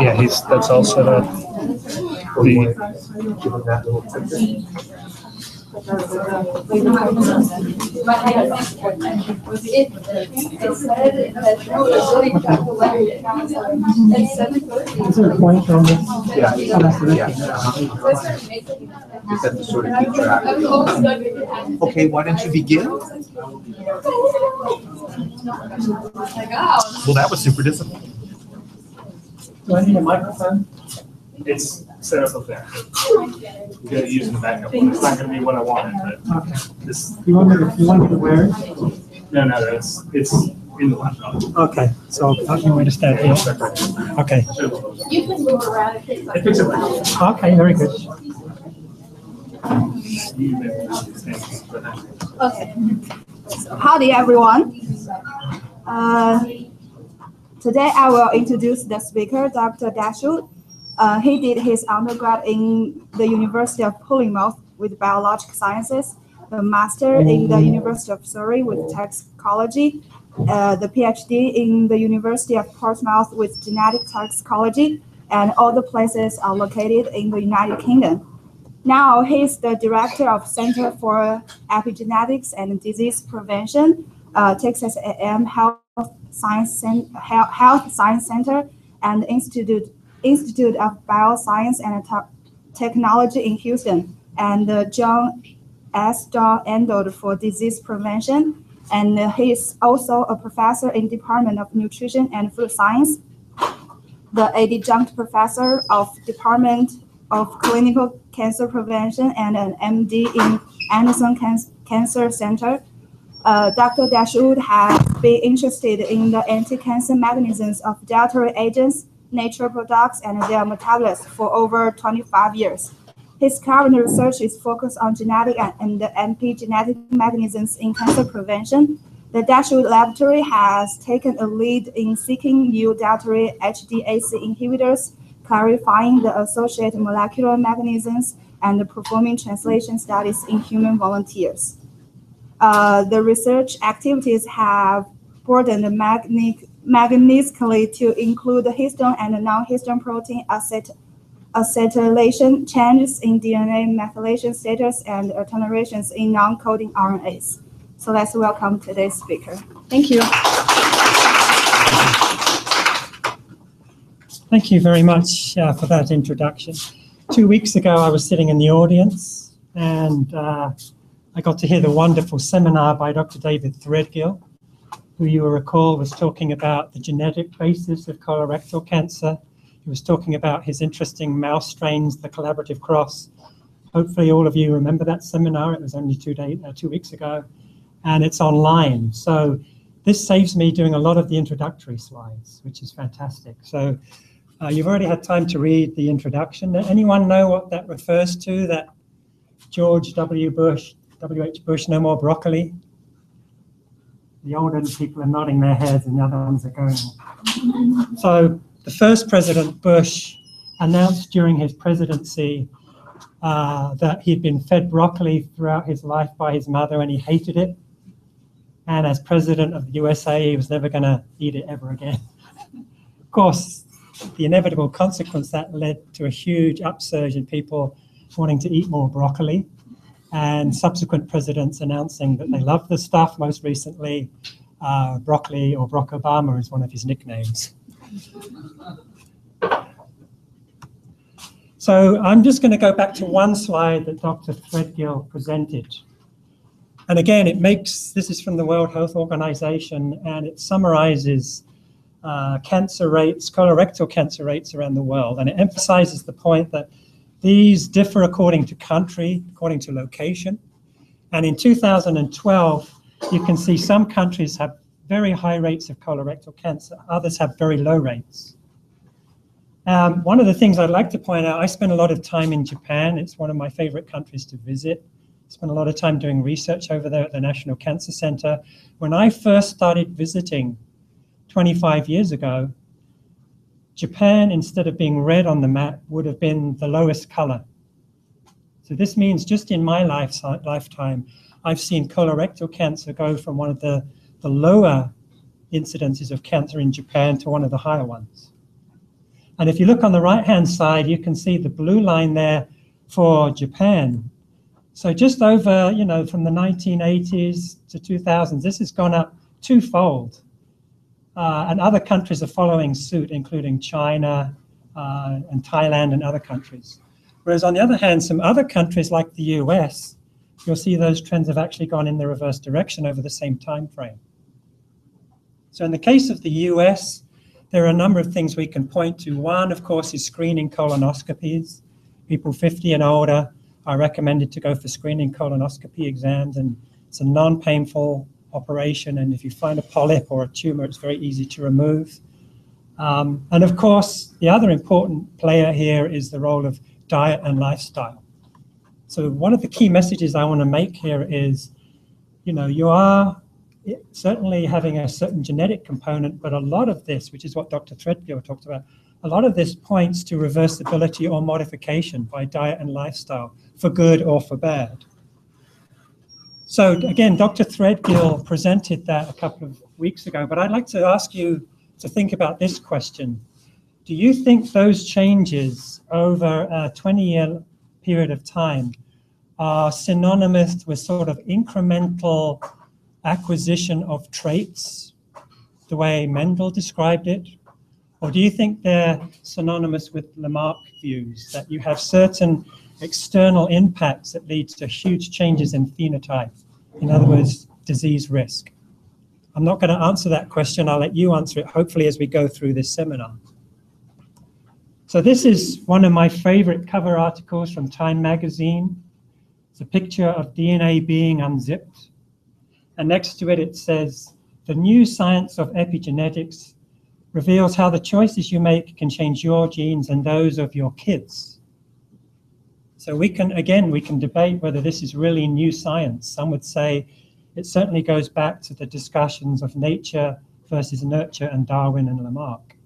Yeah, he's, that's all set up. The, Give him that little picture. Is there a point on this? Yeah, Oh, that's the yeah. Just have to sort of keep track. Okay, why don't you begin? Well, that was super difficult. Do I need a microphone? it's set up up there. We gotta use the backup one. It's not gonna be what I wanted, but Okay. this, You want me to, you want me to wear it? no, no, that's, it's in the laptop. Okay, so you want me to stand here? Okay, You can move around and take It picks it right. okay, very good. You may want to stand for that. Okay. So, Howdy, everyone. Uh, Today, I will introduce the speaker, Dr. Dashwood. Uh, He did his undergrad in the University of Plymouth with biological sciences, the master in the University of Surrey with toxicology, uh, the PhD in the University of Portsmouth with genetic toxicology, and all the places are located in the United Kingdom. Now he's the director of Center for Epigenetics and Disease Prevention, uh, Texas A&M Health Science Health Science Center, and Institute Institute of Bioscience and Technology in Houston, and John S. John Endowed for Disease Prevention. And he is also a professor in Department of Nutrition and Food Science, the adjunct professor of Department of Clinical Cancer Prevention and an MD in Anderson Can- Cancer Center. Uh, Dr. Dashwood has been interested in the anti-cancer mechanisms of dietary agents, natural products, and their metabolites for over 25 years. His current research is focused on genetic and, and the epigenetic mechanisms in cancer prevention. The Dashwood Laboratory has taken a lead in seeking new dietary HDAC inhibitors clarifying the associated molecular mechanisms and performing translation studies in human volunteers. Uh, the research activities have broadened magni- magnetically to include the histone and non-histone protein acet- acetylation changes in DNA methylation status and alterations in non-coding RNAs. So let's welcome today's speaker. Thank you. Thank you very much uh, for that introduction. Two weeks ago, I was sitting in the audience and uh, I got to hear the wonderful seminar by Dr. David Threadgill, who you will recall was talking about the genetic basis of colorectal cancer. He was talking about his interesting mouse strains, the collaborative cross. Hopefully, all of you remember that seminar. It was only two days, uh, two weeks ago, and it's online. So this saves me doing a lot of the introductory slides, which is fantastic. So uh, you've already had time to read the introduction. Anyone know what that refers to? That George W. Bush, W.H. Bush, no more broccoli? The older people are nodding their heads and the other ones are going. So the first President Bush announced during his presidency uh, that he'd been fed broccoli throughout his life by his mother and he hated it. And as president of the USA, he was never going to eat it ever again. of course, the inevitable consequence that led to a huge upsurge in people wanting to eat more broccoli and subsequent presidents announcing that they love the stuff. Most recently, uh, broccoli or Brock Obama is one of his nicknames. So I'm just going to go back to one slide that Dr. Threadgill presented. And again, it makes, this is from the World Health Organization, and it summarizes uh, cancer rates, colorectal cancer rates around the world. And it emphasizes the point that these differ according to country, according to location. And in 2012, you can see some countries have very high rates of colorectal cancer, others have very low rates. Um, one of the things I'd like to point out, I spent a lot of time in Japan. It's one of my favorite countries to visit. Spent a lot of time doing research over there at the National Cancer Center. When I first started visiting 25 years ago, Japan, instead of being red on the map, would have been the lowest color. So this means just in my life, lifetime, I've seen colorectal cancer go from one of the, the lower incidences of cancer in Japan to one of the higher ones. And if you look on the right-hand side, you can see the blue line there for Japan. So just over, you know, from the 1980s to 2000s, this has gone up twofold. Uh, and other countries are following suit, including China uh, and Thailand and other countries. Whereas on the other hand, some other countries like the US, you'll see those trends have actually gone in the reverse direction over the same time frame. So in the case of the US, there are a number of things we can point to. One, of course, is screening colonoscopies. People 50 and older are recommended to go for screening colonoscopy exams, and it's a non-painful operation. And if you find a polyp or a tumor, it's very easy to remove. Um, and of course, the other important player here is the role of diet and lifestyle. So one of the key messages I want to make here is, you know, you are certainly having a certain genetic component, but a lot of this, which is what Dr. Threadgill talked about, a lot of this points to reversibility or modification by diet and lifestyle, for good or for bad. So again, Dr. Threadgill presented that a couple of weeks ago, but I'd like to ask you to think about this question. Do you think those changes over a 20-year period of time are synonymous with sort of incremental acquisition of traits, the way Mendel described it? Or do you think they're synonymous with Lamarck views, that you have certain external impacts that lead to huge changes in phenotype? In other words, disease risk. I'm not going to answer that question. I'll let you answer it, hopefully, as we go through this seminar. So this is one of my favorite cover articles from Time magazine. It's a picture of DNA being unzipped. And next to it, it says, the new science of epigenetics reveals how the choices you make can change your genes and those of your kids. So we can, again, we can debate whether this is really new science. Some would say it certainly goes back to the discussions of nature versus nurture and Darwin and Lamarck.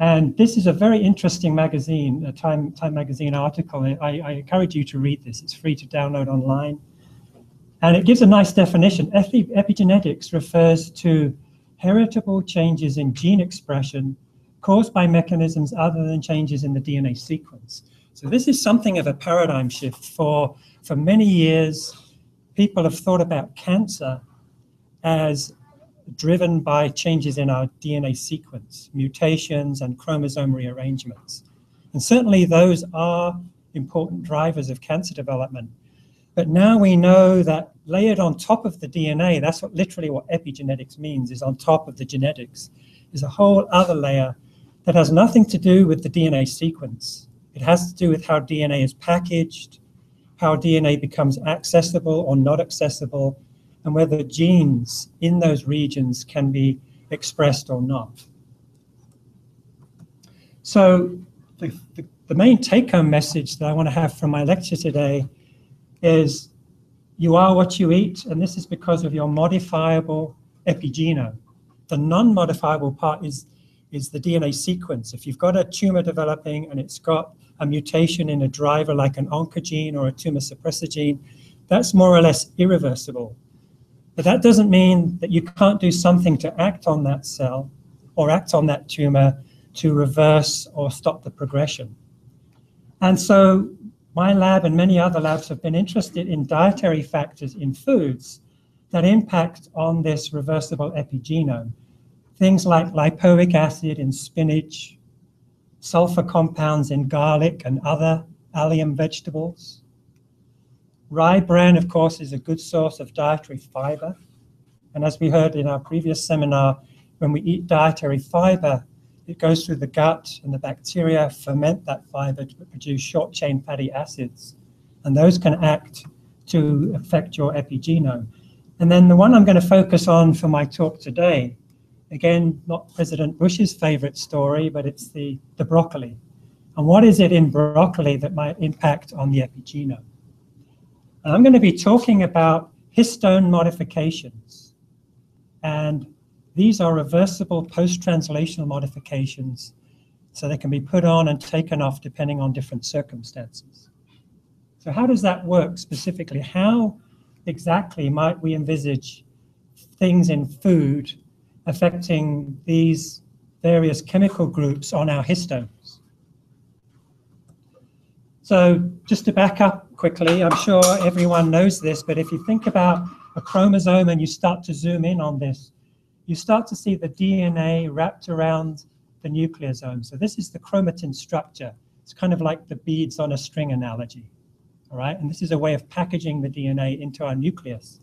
And this is a very interesting magazine, a Time, Time magazine article. I, I encourage you to read this. It's free to download online. And it gives a nice definition. Epi epigenetics refers to heritable changes in gene expression caused by mechanisms other than changes in the DNA sequence. So this is something of a paradigm shift. For, for many years, people have thought about cancer as driven by changes in our DNA sequence, mutations and chromosome rearrangements. And certainly those are important drivers of cancer development. But now we know that layered on top of the DNA, that's what literally what epigenetics means, is on top of the genetics, is a whole other layer that has nothing to do with the DNA sequence. It has to do with how DNA is packaged, how DNA becomes accessible or not accessible, and whether genes in those regions can be expressed or not. So the, the, the main take-home message that I want to have from my lecture today is you are what you eat, and this is because of your modifiable epigenome. The non-modifiable part is, is the DNA sequence. If you've got a tumor developing and it's got a mutation in a driver like an oncogene or a tumor suppressor gene, that's more or less irreversible. But that doesn't mean that you can't do something to act on that cell or act on that tumor to reverse or stop the progression. And so my lab and many other labs have been interested in dietary factors in foods that impact on this reversible epigenome. Things like lipoic acid in spinach, sulfur compounds in garlic and other allium vegetables. Rye bran, of course, is a good source of dietary fiber. And as we heard in our previous seminar, when we eat dietary fiber, it goes through the gut and the bacteria ferment that fiber to produce short chain fatty acids. And those can act to affect your epigenome. And then the one I'm going to focus on for my talk today, again, not President Bush's favorite story, but it's the, the broccoli. And what is it in broccoli that might impact on the epigenome? I'm going to be talking about histone modifications. And these are reversible post-translational modifications, so they can be put on and taken off depending on different circumstances. So how does that work specifically? How exactly might we envisage things in food affecting these various chemical groups on our histones. So just to back up quickly, I'm sure everyone knows this, but if you think about a chromosome and you start to zoom in on this, you start to see the DNA wrapped around the nucleosome. So this is the chromatin structure. It's kind of like the beads on a string analogy. All right, and this is a way of packaging the DNA into our nucleus.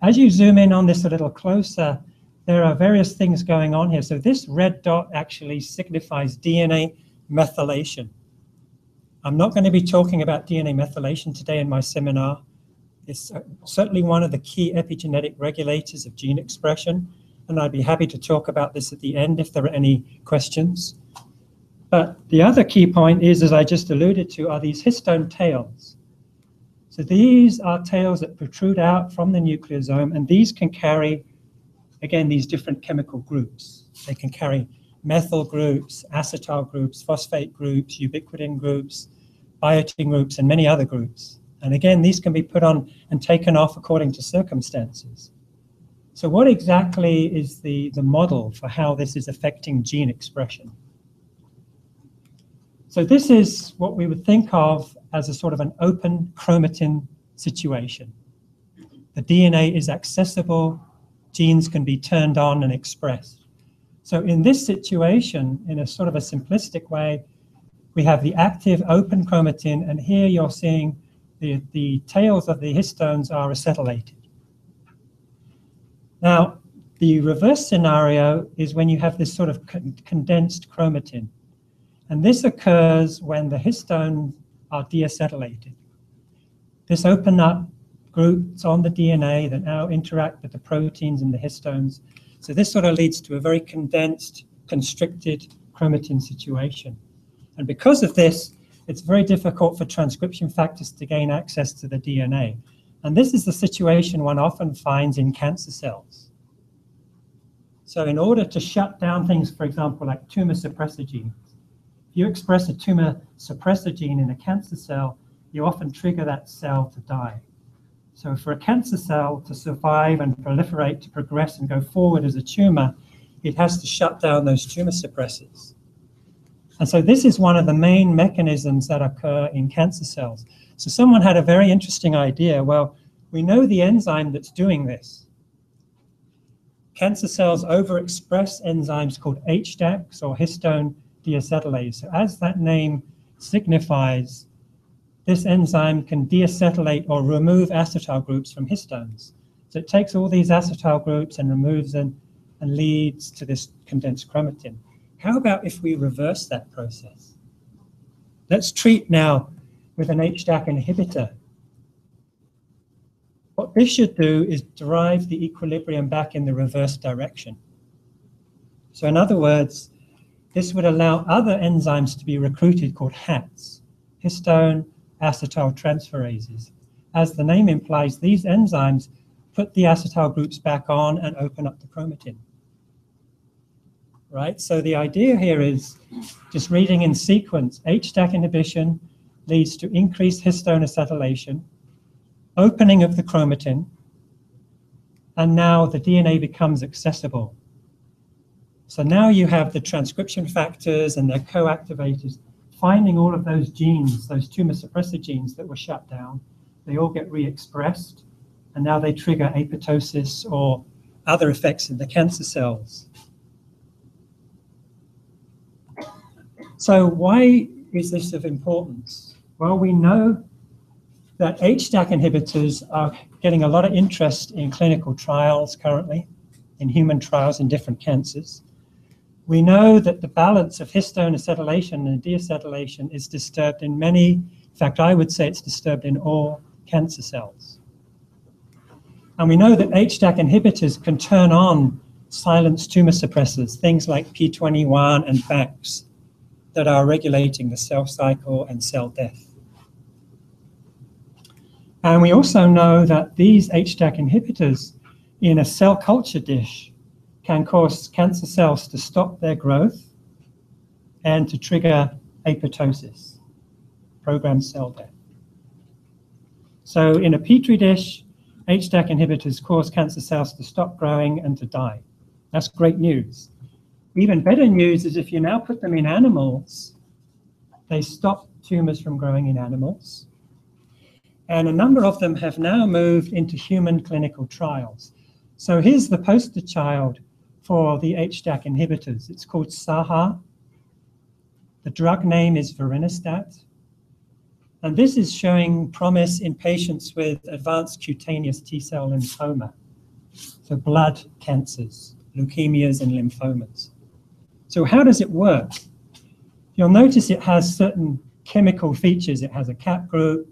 As you zoom in on this a little closer, there are various things going on here. So this red dot actually signifies DNA methylation. I'm not going to be talking about DNA methylation today in my seminar. It's certainly one of the key epigenetic regulators of gene expression, and I'd be happy to talk about this at the end if there are any questions. But the other key point is, as I just alluded to, are these histone tails. So these are tails that protrude out from the nucleosome, and these can carry, again, these different chemical groups. They can carry methyl groups, acetyl groups, phosphate groups, ubiquitin groups, biotin groups, and many other groups. And again, these can be put on and taken off according to circumstances. So what exactly is the, the model for how this is affecting gene expression? So this is what we would think of as a sort of an open chromatin situation. The DNA is accessible, genes can be turned on and expressed. So in this situation, in a sort of a simplistic way, we have the active open chromatin, and here you're seeing the, the tails of the histones are acetylated. Now, the reverse scenario is when you have this sort of con condensed chromatin. And this occurs when the histones are deacetylated. This open up groups on the DNA that now interact with the proteins and the histones. So this sort of leads to a very condensed, constricted chromatin situation. And because of this, it's very difficult for transcription factors to gain access to the DNA. And this is the situation one often finds in cancer cells. So in order to shut down things, for example, like tumor suppressor genes, if you express a tumor suppressor gene in a cancer cell, you often trigger that cell to die. So for a cancer cell to survive and proliferate, to progress and go forward as a tumor, it has to shut down those tumor suppressors. And so this is one of the main mechanisms that occur in cancer cells. So someone had a very interesting idea. Well, we know the enzyme that's doing this. Cancer cells overexpress enzymes called HDACs or histone deacetylase. So as that name signifies, this enzyme can deacetylate or remove acetyl groups from histones. So it takes all these acetyl groups and removes them and leads to this condensed chromatin. How about if we reverse that process? Let's treat now with an HDAC inhibitor. What this should do is drive the equilibrium back in the reverse direction. So in other words, this would allow other enzymes to be recruited called HATs, histone acetyl transferases. As the name implies, these enzymes put the acetyl groups back on and open up the chromatin. Right, so the idea here is just reading in sequence, HDAC inhibition leads to increased histone acetylation, opening of the chromatin, and now the DNA becomes accessible. So now you have the transcription factors and their co-activators finding all of those genes, those tumor suppressor genes that were shut down. They all get re-expressed, and now they trigger apoptosis or other effects in the cancer cells. So why is this of importance? Well, we know that HDAC inhibitors are getting a lot of interest in clinical trials currently, in human trials in different cancers. We know that the balance of histone acetylation and deacetylation is disturbed in many, in fact, I would say it's disturbed in all cancer cells. And we know that HDAC inhibitors can turn on silence tumor suppressors, things like P21 and BAX, that are regulating the cell cycle and cell death. And we also know that these HDAC inhibitors in a cell culture dish can cause cancer cells to stop their growth and to trigger apoptosis, programmed cell death. So in a petri dish, HDAC inhibitors cause cancer cells to stop growing and to die. That's great news. Even better news is if you now put them in animals, they stop tumors from growing in animals. And a number of them have now moved into human clinical trials. So here's the poster child for the HDAC inhibitors. It's called SAHA. The drug name is vorinostat. And this is showing promise in patients with advanced cutaneous T-cell lymphoma. So blood cancers, leukemias and lymphomas. So how does it work? You'll notice it has certain chemical features. It has a cap group,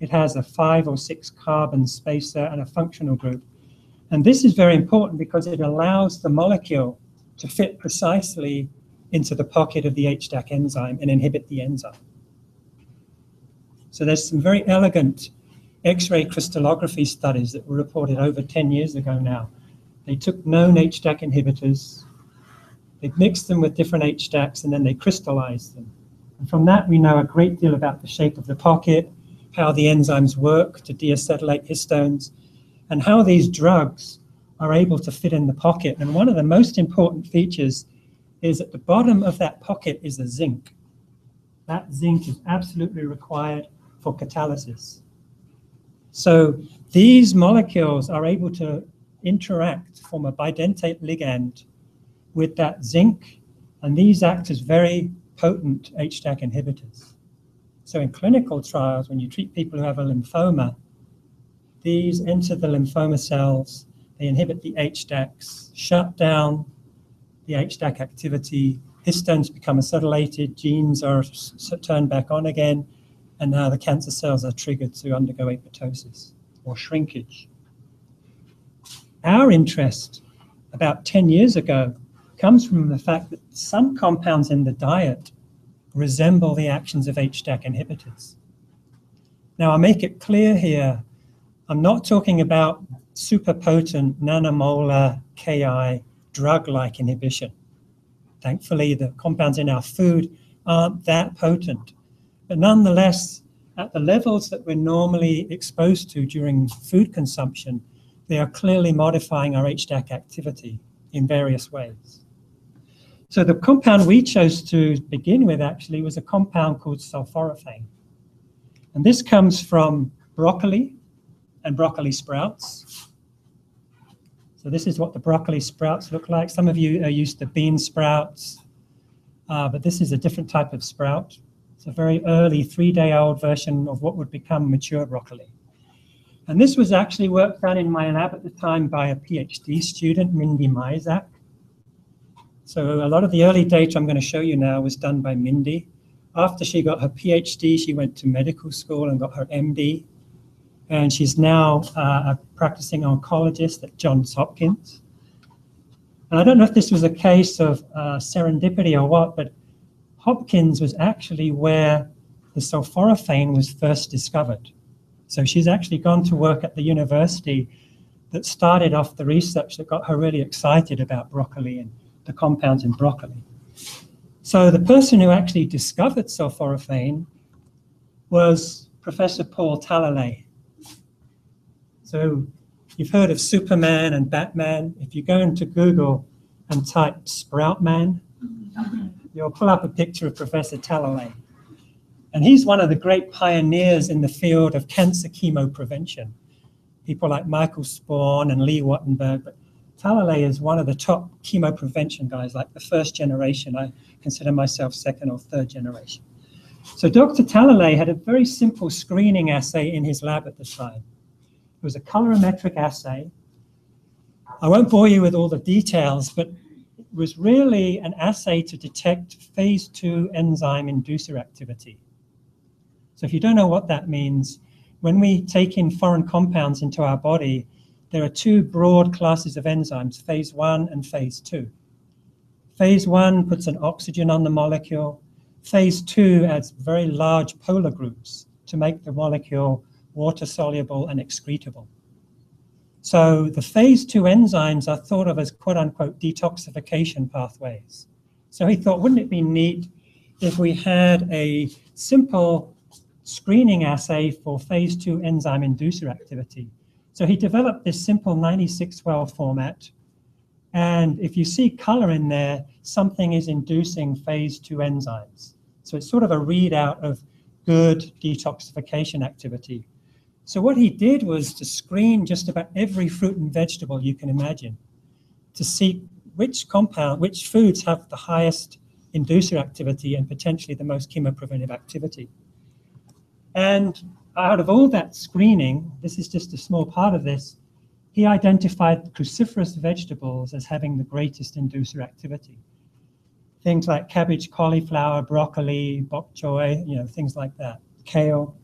it has a five or six carbon spacer and a functional group. And this is very important because it allows the molecule to fit precisely into the pocket of the HDAC enzyme and inhibit the enzyme. So there's some very elegant X-ray crystallography studies that were reported over 10 years ago now. They took known HDAC inhibitors, they mixed them with different HDACs, and then they crystallized them. And from that, we know a great deal about the shape of the pocket, how the enzymes work to deacetylate histones, and how these drugs are able to fit in the pocket. And one of the most important features is at the bottom of that pocket is a zinc. That zinc is absolutely required for catalysis. So these molecules are able to interact, form a bidentate ligand with that zinc, and these act as very potent HDAC inhibitors. So in clinical trials, when you treat people who have a lymphoma, these enter the lymphoma cells, they inhibit the HDACs, shut down the HDAC activity, histones become acetylated, genes are turned back on again, and now the cancer cells are triggered to undergo apoptosis or shrinkage. Our interest about 10 years ago comes from the fact that some compounds in the diet resemble the actions of HDAC inhibitors. Now, I'll make it clear here, I'm not talking about super potent nanomolar Ki drug-like inhibition. Thankfully, the compounds in our food aren't that potent. But nonetheless, at the levels that we're normally exposed to during food consumption, they are clearly modifying our HDAC activity in various ways. So the compound we chose to begin with actually was a compound called sulforaphane. And this comes from broccoli and broccoli sprouts. So this is what the broccoli sprouts look like. Some of you are used to bean sprouts, uh, but this is a different type of sprout. It's a very early three-day-old version of what would become mature broccoli. And this was actually work done in my lab at the time by a PhD student, Mindy Myzak. So a lot of the early data I'm going to show you now was done by Mindy. After she got her PhD, she went to medical school and got her MD. And she's now uh, a practicing oncologist at Johns Hopkins. And I don't know if this was a case of uh, serendipity or what, but Hopkins was actually where the sulforaphane was first discovered. So she's actually gone to work at the university that started off the research that got her really excited about broccoli and the compounds in broccoli. So the person who actually discovered sulforaphane was Professor Paul Talalay. So you've heard of Superman and Batman. If you go into Google and type Sprout Man, you'll pull up a picture of Professor Talalay. And he's one of the great pioneers in the field of cancer chemoprevention. People like Michael Sporn and Lee Wattenberg, but Talalay is one of the top chemoprevention guys, like the first generation. I consider myself second or third generation. So Dr. Talalay had a very simple screening assay in his lab at the time. It was a colorimetric assay. I won't bore you with all the details, but it was really an assay to detect phase two enzyme inducer activity. So if you don't know what that means, when we take in foreign compounds into our body, there are two broad classes of enzymes, phase one and phase two. Phase one puts an oxygen on the molecule. Phase two adds very large polar groups to make the molecule water soluble and excretable. So the phase two enzymes are thought of as quote unquote detoxification pathways. So he thought, wouldn't it be neat if we had a simple screening assay for phase two enzyme inducer activity? So he developed this simple 96 well format. And if you see color in there, something is inducing phase two enzymes. So it's sort of a readout of good detoxification activity. So what he did was to screen just about every fruit and vegetable you can imagine to see which compound, which foods have the highest inducer activity and potentially the most chemopreventive activity. And out of all that screening, this is just a small part of this, he identified cruciferous vegetables as having the greatest inducer activity. Things like cabbage, cauliflower, broccoli, bok choy, you know, things like that, kale.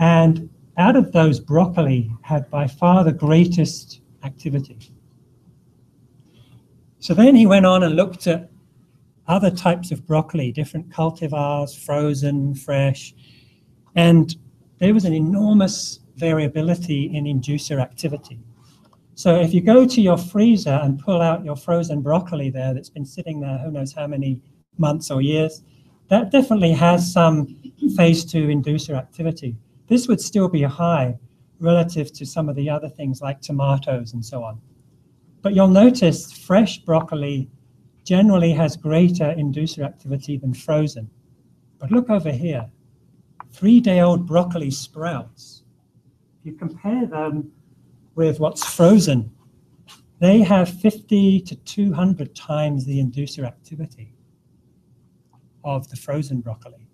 And out of those, broccoli had by far the greatest activity. So then he went on and looked at other types of broccoli, different cultivars, frozen, fresh, and there was an enormous variability in inducer activity. So if you go to your freezer and pull out your frozen broccoli there that's been sitting there who knows how many months or years, that definitely has some phase two inducer activity. This would still be high relative to some of the other things like tomatoes and so on. But you'll notice fresh broccoli generally has greater inducer activity than frozen. But look over here, three-day-old broccoli sprouts. If you compare them with what's frozen, they have 50 to 200 times the inducer activity of the frozen broccoli.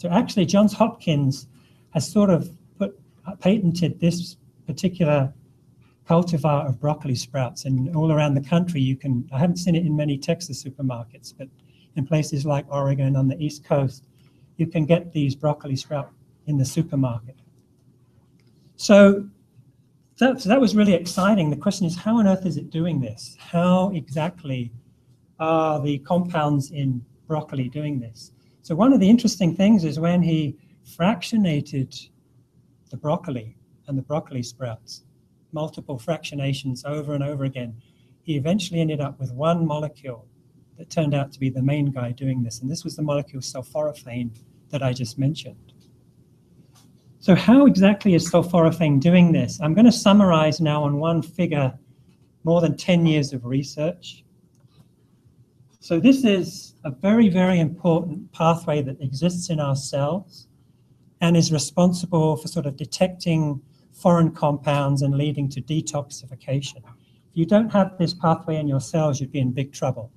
So actually, Johns Hopkins has sort of put uh, patented this particular cultivar of broccoli sprouts. And all around the country, you can, I haven't seen it in many Texas supermarkets, but in places like Oregon on the East Coast, you can get these broccoli sprout in the supermarket. So that, so that was really exciting. The question is, how on earth is it doing this? How exactly are the compounds in broccoli doing this? So one of the interesting things is when he fractionated the broccoli and the broccoli sprouts, multiple fractionations over and over again, he eventually ended up with one molecule that turned out to be the main guy doing this. And this was the molecule sulforaphane that I just mentioned. So how exactly is sulforaphane doing this? I'm going to summarize now on one figure more than 10 years of research. So this is a very, very important pathway that exists in our cells and is responsible for sort of detecting foreign compounds and leading to detoxification. If you don't have this pathway in your cells, you'd be in big trouble.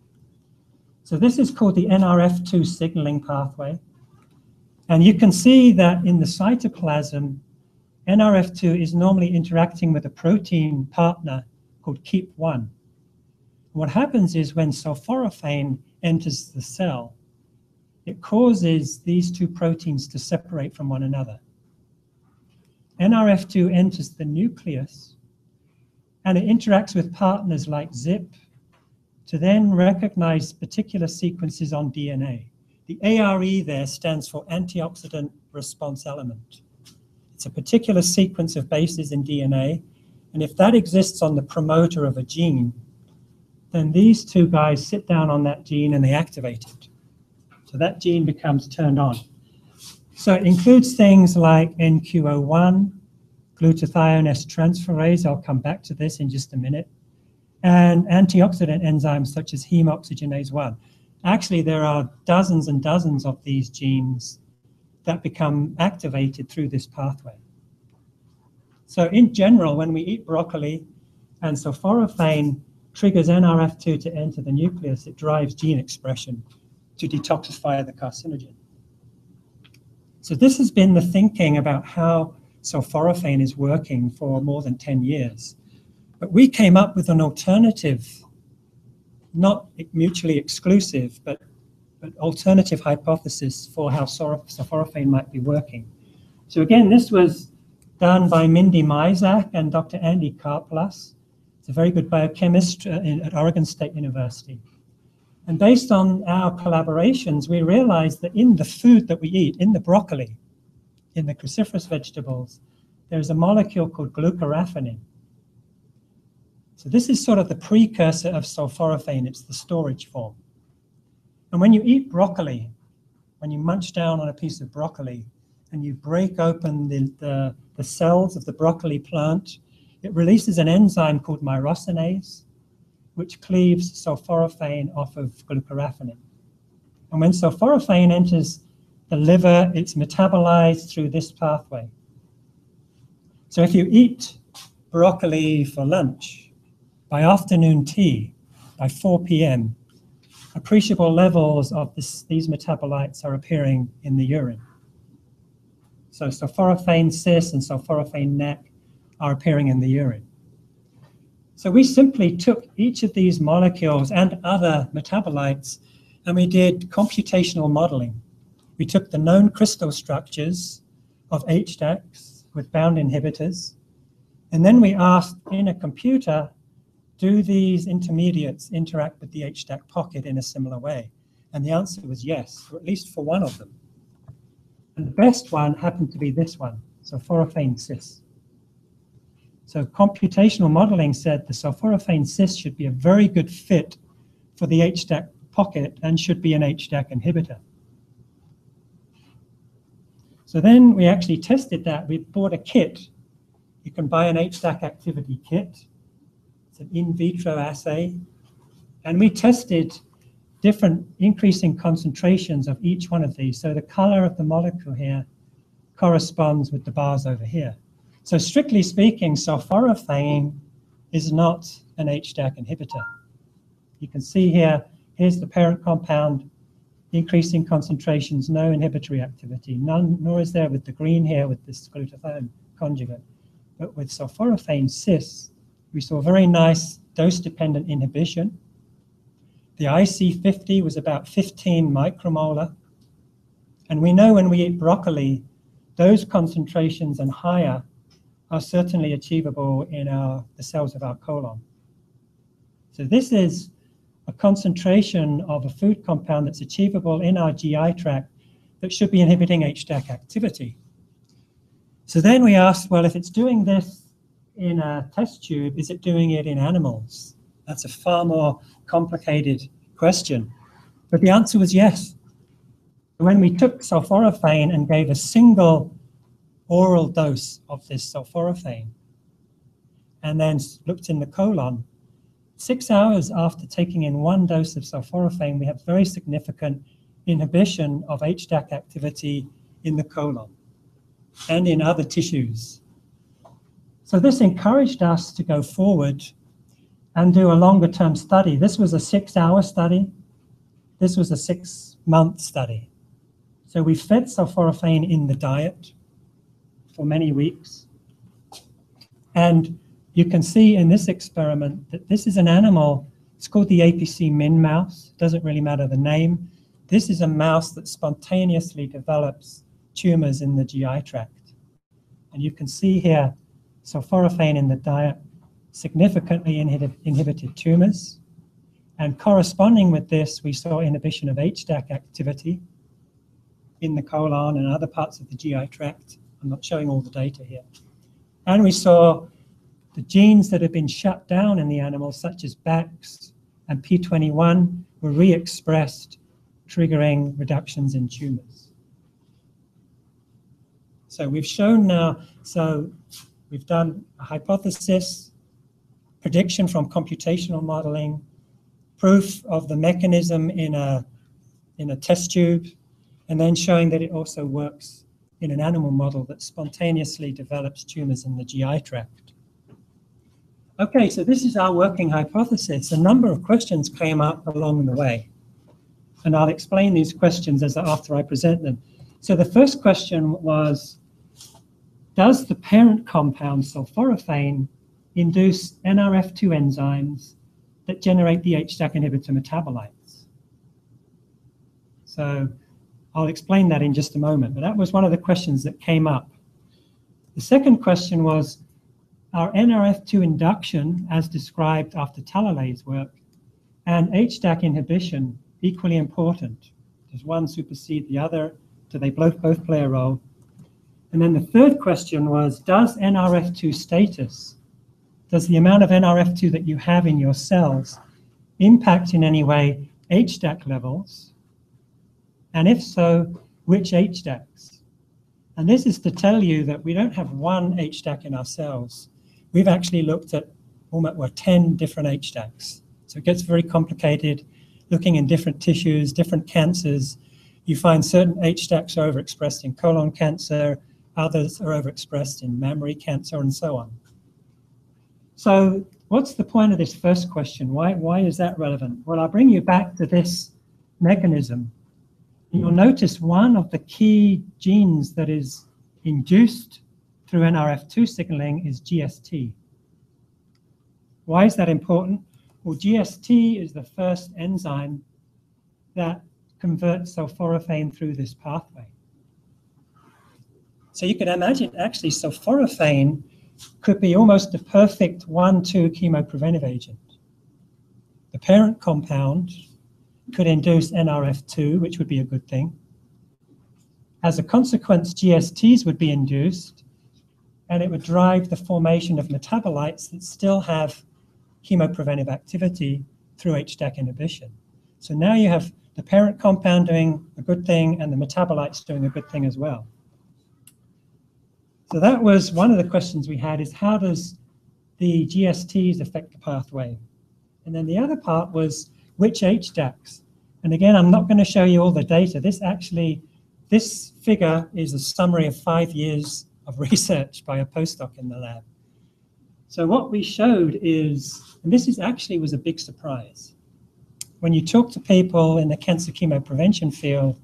So this is called the NRF2 signaling pathway. And you can see that in the cytoplasm, NRF2 is normally interacting with a protein partner called KEAP1. What happens is when sulforaphane enters the cell, it causes these two proteins to separate from one another. NRF2 enters the nucleus and it interacts with partners like ZIP to then recognize particular sequences on DNA. The ARE there stands for antioxidant response element. It's a particular sequence of bases in DNA, and if that exists on the promoter of a gene, then these two guys sit down on that gene and they activate it. So that gene becomes turned on. So it includes things like NQO1, glutathione S transferase, I'll come back to this in just a minute, and antioxidant enzymes such as heme oxygenase 1. Actually, there are dozens and dozens of these genes that become activated through this pathway. So in general, when we eat broccoli and sulforaphane triggers NRF2 to enter the nucleus, it drives gene expression to detoxify the carcinogen. So this has been the thinking about how sulforaphane is working for more than 10 years. But we came up with an alternative, not mutually exclusive, but, but alternative hypothesis for how sulforaphane might be working. So again, this was done by Mindy Myzak and Dr. Andy Karplus. It's a very good biochemist uh, at Oregon State University. And based on our collaborations, we realized that in the food that we eat, in the broccoli, in the cruciferous vegetables, there's a molecule called glucoraphanin. So this is sort of the precursor of sulforaphane. It's the storage form. And when you eat broccoli, when you munch down on a piece of broccoli and you break open the, the, the cells of the broccoli plant, it releases an enzyme called myrosinase, which cleaves sulforaphane off of glucoraphanin. And when sulforaphane enters the liver, it's metabolized through this pathway. So if you eat broccoli for lunch, by afternoon tea, by 4 p.m., appreciable levels of this, these metabolites are appearing in the urine. So sulforaphane Cys and sulforaphane NAC are appearing in the urine. So we simply took each of these molecules and other metabolites and we did computational modeling. We took the known crystal structures of HDACs with bound inhibitors, and then we asked in a computer, do these intermediates interact with the HDAC pocket in a similar way? And the answer was yes, or at least for one of them. And the best one happened to be this one, sulforaphane Cys. So computational modeling said the sulforaphane Cys should be a very good fit for the HDAC pocket and should be an HDAC inhibitor. So then we actually tested that. We bought a kit. You can buy an HDAC activity kit. It's an in vitro assay. And we tested different increasing concentrations of each one of these. So the color of the molecule here corresponds with the bars over here. So strictly speaking, sulforaphane is not an HDAC inhibitor. You can see here, here's the parent compound, increasing concentrations, no inhibitory activity, none, nor is there with the green here with this glutathione conjugate. But with sulforaphane Cys, we saw very nice dose-dependent inhibition. The IC50 was about 15 micromolar. And we know when we eat broccoli, those concentrations and higher are certainly achievable in our, the cells of our colon. So this is a concentration of a food compound that's achievable in our GI tract that should be inhibiting HDAC activity. So then we asked, well, if it's doing this in a test tube, is it doing it in animals? That's a far more complicated question. But the answer was yes. When we took sulforaphane and gave a single oral dose of this sulforaphane and then looked in the colon, six hours after taking in one dose of sulforaphane, we have very significant inhibition of HDAC activity in the colon and in other tissues. So this encouraged us to go forward and do a longer term study. This was a six hour study. This was a six month study. So we fed sulforaphane in the diet for many weeks. And you can see in this experiment that this is an animal, it's called the APC min mouse, doesn't really matter the name. This is a mouse that spontaneously develops tumors in the GI tract. And you can see here sulforaphane in the diet significantly inhib inhibited tumors. And corresponding with this, we saw inhibition of HDAC activity in the colon and other parts of the GI tract. I'm not showing all the data here. And we saw the genes that have been shut down in the animals, such as BAX and P21, were re-expressed, triggering reductions in tumors. So we've shown now, so we've done a hypothesis, prediction from computational modeling, proof of the mechanism in a, in a test tube, and then showing that it also works in an animal model that spontaneously develops tumors in the GI tract. Okay, so this is our working hypothesis. A number of questions came up along the way, and I'll explain these questions as after I present them. So the first question was, does the parent compound sulforaphane induce NRF2 enzymes that generate the HDAC inhibitor metabolites? So I'll explain that in just a moment, but that was one of the questions that came up. The second question was, are NRF2 induction, as described after Talalay's work, and HDAC inhibition equally important? Does one supersede the other? Do they both, both play a role? And then the third question was, does NRF2 status, does the amount of NRF2 that you have in your cells impact in any way HDAC levels and if so, which HDACs? And this is to tell you that we don't have one HDAC in our cells. We've actually looked at almost well, 10 different HDACs. So it gets very complicated, looking in different tissues, different cancers. You find certain HDACs are overexpressed in colon cancer, others are overexpressed in mammary cancer, and so on. So what's the point of this first question? Why, why is that relevant? Well, I'll bring you back to this mechanism. You'll notice one of the key genes that is induced through NRF2 signaling is GST. Why is that important? Well, GST is the first enzyme that converts sulforaphane through this pathway. So you can imagine actually sulforaphane could be almost the perfect one-two chemopreventive agent. The parent compound could induce NRF2, which would be a good thing. As a consequence, GSTs would be induced, and it would drive the formation of metabolites that still have chemopreventive activity through HDAC inhibition. So now you have the parent compound doing a good thing and the metabolites doing a good thing as well. So that was one of the questions we had is how does the GSTs affect the pathway? And then the other part was which HDACs? And again, I'm not going to show you all the data. This actually, this figure is a summary of five years of research by a postdoc in the lab. So what we showed is, and this is actually was a big surprise. When you talk to people in the cancer chemo prevention field,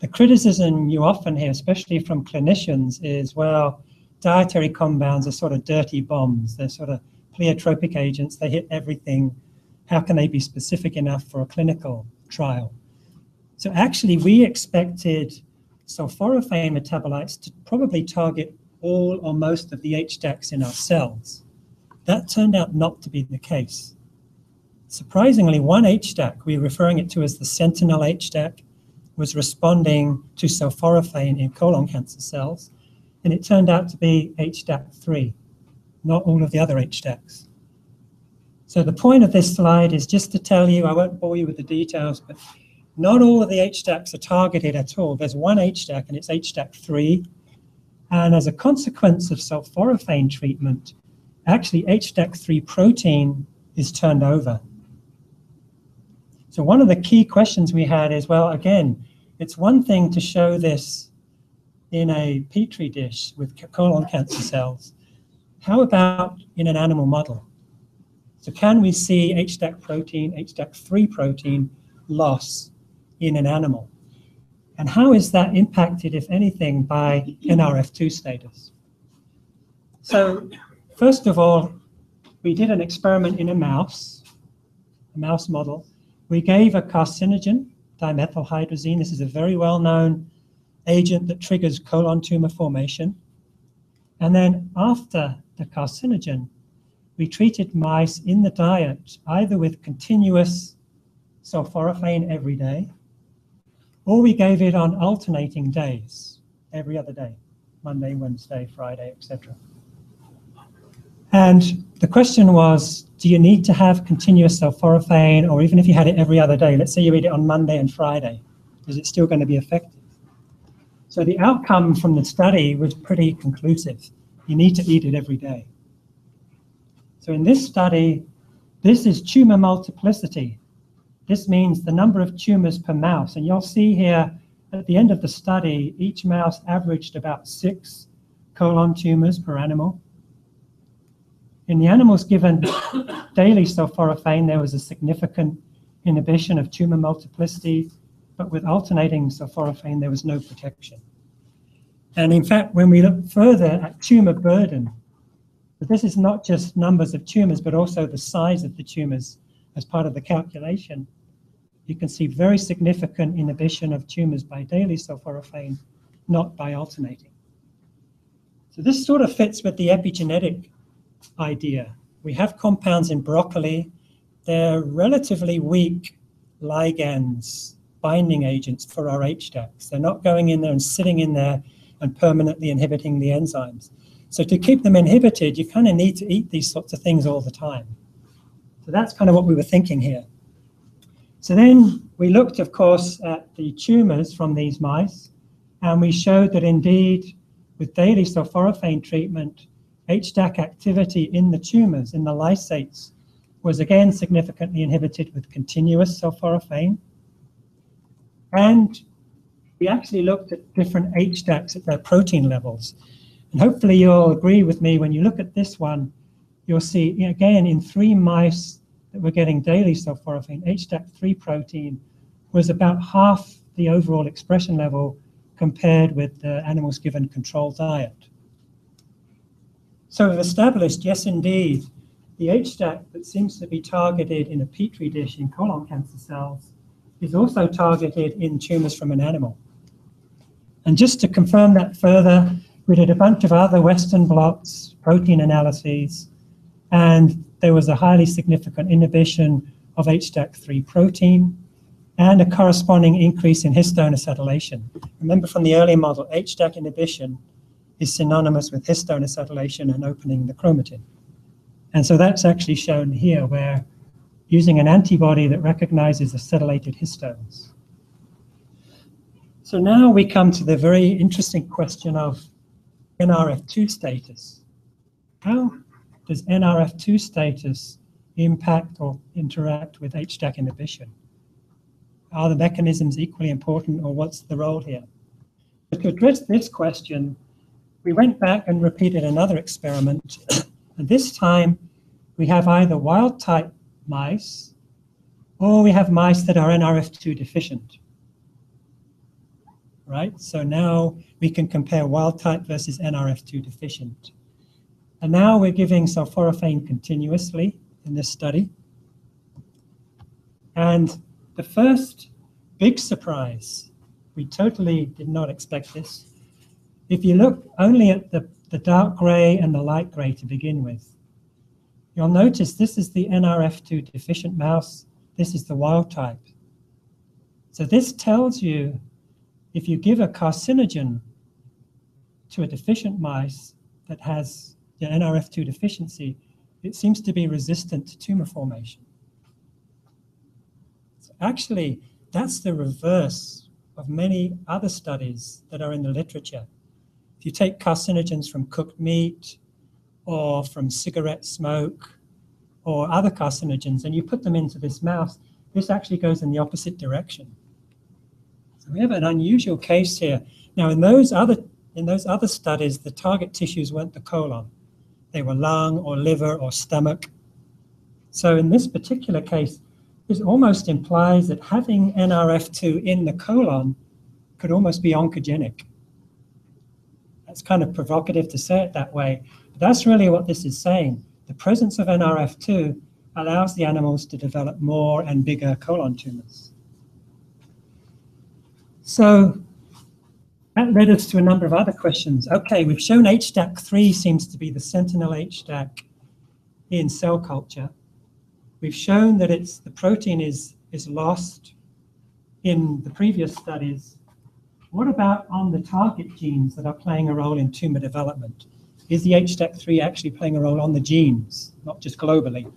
the criticism you often hear, especially from clinicians, is well, dietary compounds are sort of dirty bombs. They're sort of pleiotropic agents. They hit everything. How can they be specific enough for a clinical trial? So actually, we expected sulforaphane metabolites to probably target all or most of the HDACs in our cells. That turned out not to be the case. Surprisingly, one HDAC, we're referring it to as the sentinel HDAC, was responding to sulforaphane in colon cancer cells, and it turned out to be HDAC3, not all of the other HDACs. So the point of this slide is just to tell you, I won't bore you with the details, but not all of the HDACs are targeted at all. There's one HDAC and it's HDAC3. And as a consequence of sulforaphane treatment, actually HDAC3 protein is turned over. So one of the key questions we had is, well, again, it's one thing to show this in a petri dish with colon cancer cells. How about in an animal model? So can we see HDAC protein, HDAC3 protein loss in an animal? And how is that impacted, if anything, by NRF2 status? So first of all, we did an experiment in a mouse, a mouse model, we gave a carcinogen, dimethylhydrazine. This is a very well-known agent that triggers colon tumor formation. And then after the carcinogen, we treated mice in the diet either with continuous sulforaphane every day, or we gave it on alternating days, every other day, Monday, Wednesday, Friday, etc. And the question was, do you need to have continuous sulforaphane, or even if you had it every other day, let's say you eat it on Monday and Friday, is it still going to be effective? So the outcome from the study was pretty conclusive. You need to eat it every day. So in this study, this is tumor multiplicity. This means the number of tumors per mouse. And you'll see here at the end of the study, each mouse averaged about six colon tumors per animal. In the animals given daily sulforaphane, there was a significant inhibition of tumor multiplicity, but with alternating sulforaphane, there was no protection. And in fact, when we look further at tumor burden, this is not just numbers of tumors, but also the size of the tumors as part of the calculation. You can see very significant inhibition of tumors by daily sulforaphane, not by alternating. So this sort of fits with the epigenetic idea. We have compounds in broccoli. They're relatively weak ligands, binding agents for our HDACs. They're not going in there and sitting in there and permanently inhibiting the enzymes. So to keep them inhibited, you kind of need to eat these sorts of things all the time. So that's kind of what we were thinking here. So then we looked, of course, at the tumors from these mice, And we showed that indeed, with daily sulforaphane treatment, HDAC activity in the tumors, in the lysates, was again significantly inhibited with continuous sulforaphane. And we actually looked at different HDACs at their protein levels. And hopefully you'll agree with me when you look at this one, you'll see again in three mice that were getting daily sulforaphane, HDAC3 protein was about half the overall expression level compared with the animals given control diet. So we've established, yes, indeed, the HDAC that seems to be targeted in a petri dish in colon cancer cells is also targeted in tumors from an animal. And just to confirm that further, we did a bunch of other Western blots, protein analyses, and there was a highly significant inhibition of HDAC3 protein and a corresponding increase in histone acetylation. Remember from the earlier model, HDAC inhibition is synonymous with histone acetylation and opening the chromatin. And so that's actually shown here where using an antibody that recognizes acetylated histones. So now we come to the very interesting question of NRF2 status. How does NRF2 status impact or interact with HDAC inhibition? Are the mechanisms equally important or what's the role here? But to address this question, we went back and repeated another experiment. and this time we have either wild type mice or we have mice that are NRF2 deficient. Right? So now we can compare wild type versus NRF2 deficient. And now we're giving sulforaphane continuously in this study. And the first big surprise, we totally did not expect this. If you look only at the, the dark gray and the light gray to begin with, you'll notice this is the NRF2 deficient mouse, this is the wild type. So this tells you if you give a carcinogen to a deficient mice that has the NRF2 deficiency, it seems to be resistant to tumor formation. So actually, that's the reverse of many other studies that are in the literature. If you take carcinogens from cooked meat or from cigarette smoke or other carcinogens and you put them into this mouse, this actually goes in the opposite direction. So we have an unusual case here. Now, in those other in those other studies, the target tissues weren't the colon. They were lung or liver or stomach. So in this particular case, this almost implies that having NRF2 in the colon could almost be oncogenic. That's kind of provocative to say it that way, but that's really what this is saying. The presence of NRF2 allows the animals to develop more and bigger colon tumors. So that led us to a number of other questions. Okay, we've shown HDAC3 seems to be the sentinel HDAC in cell culture. We've shown that it's the protein is, is lost in the previous studies. What about on the target genes that are playing a role in tumor development? Is the HDAC3 actually playing a role on the genes, not just globally?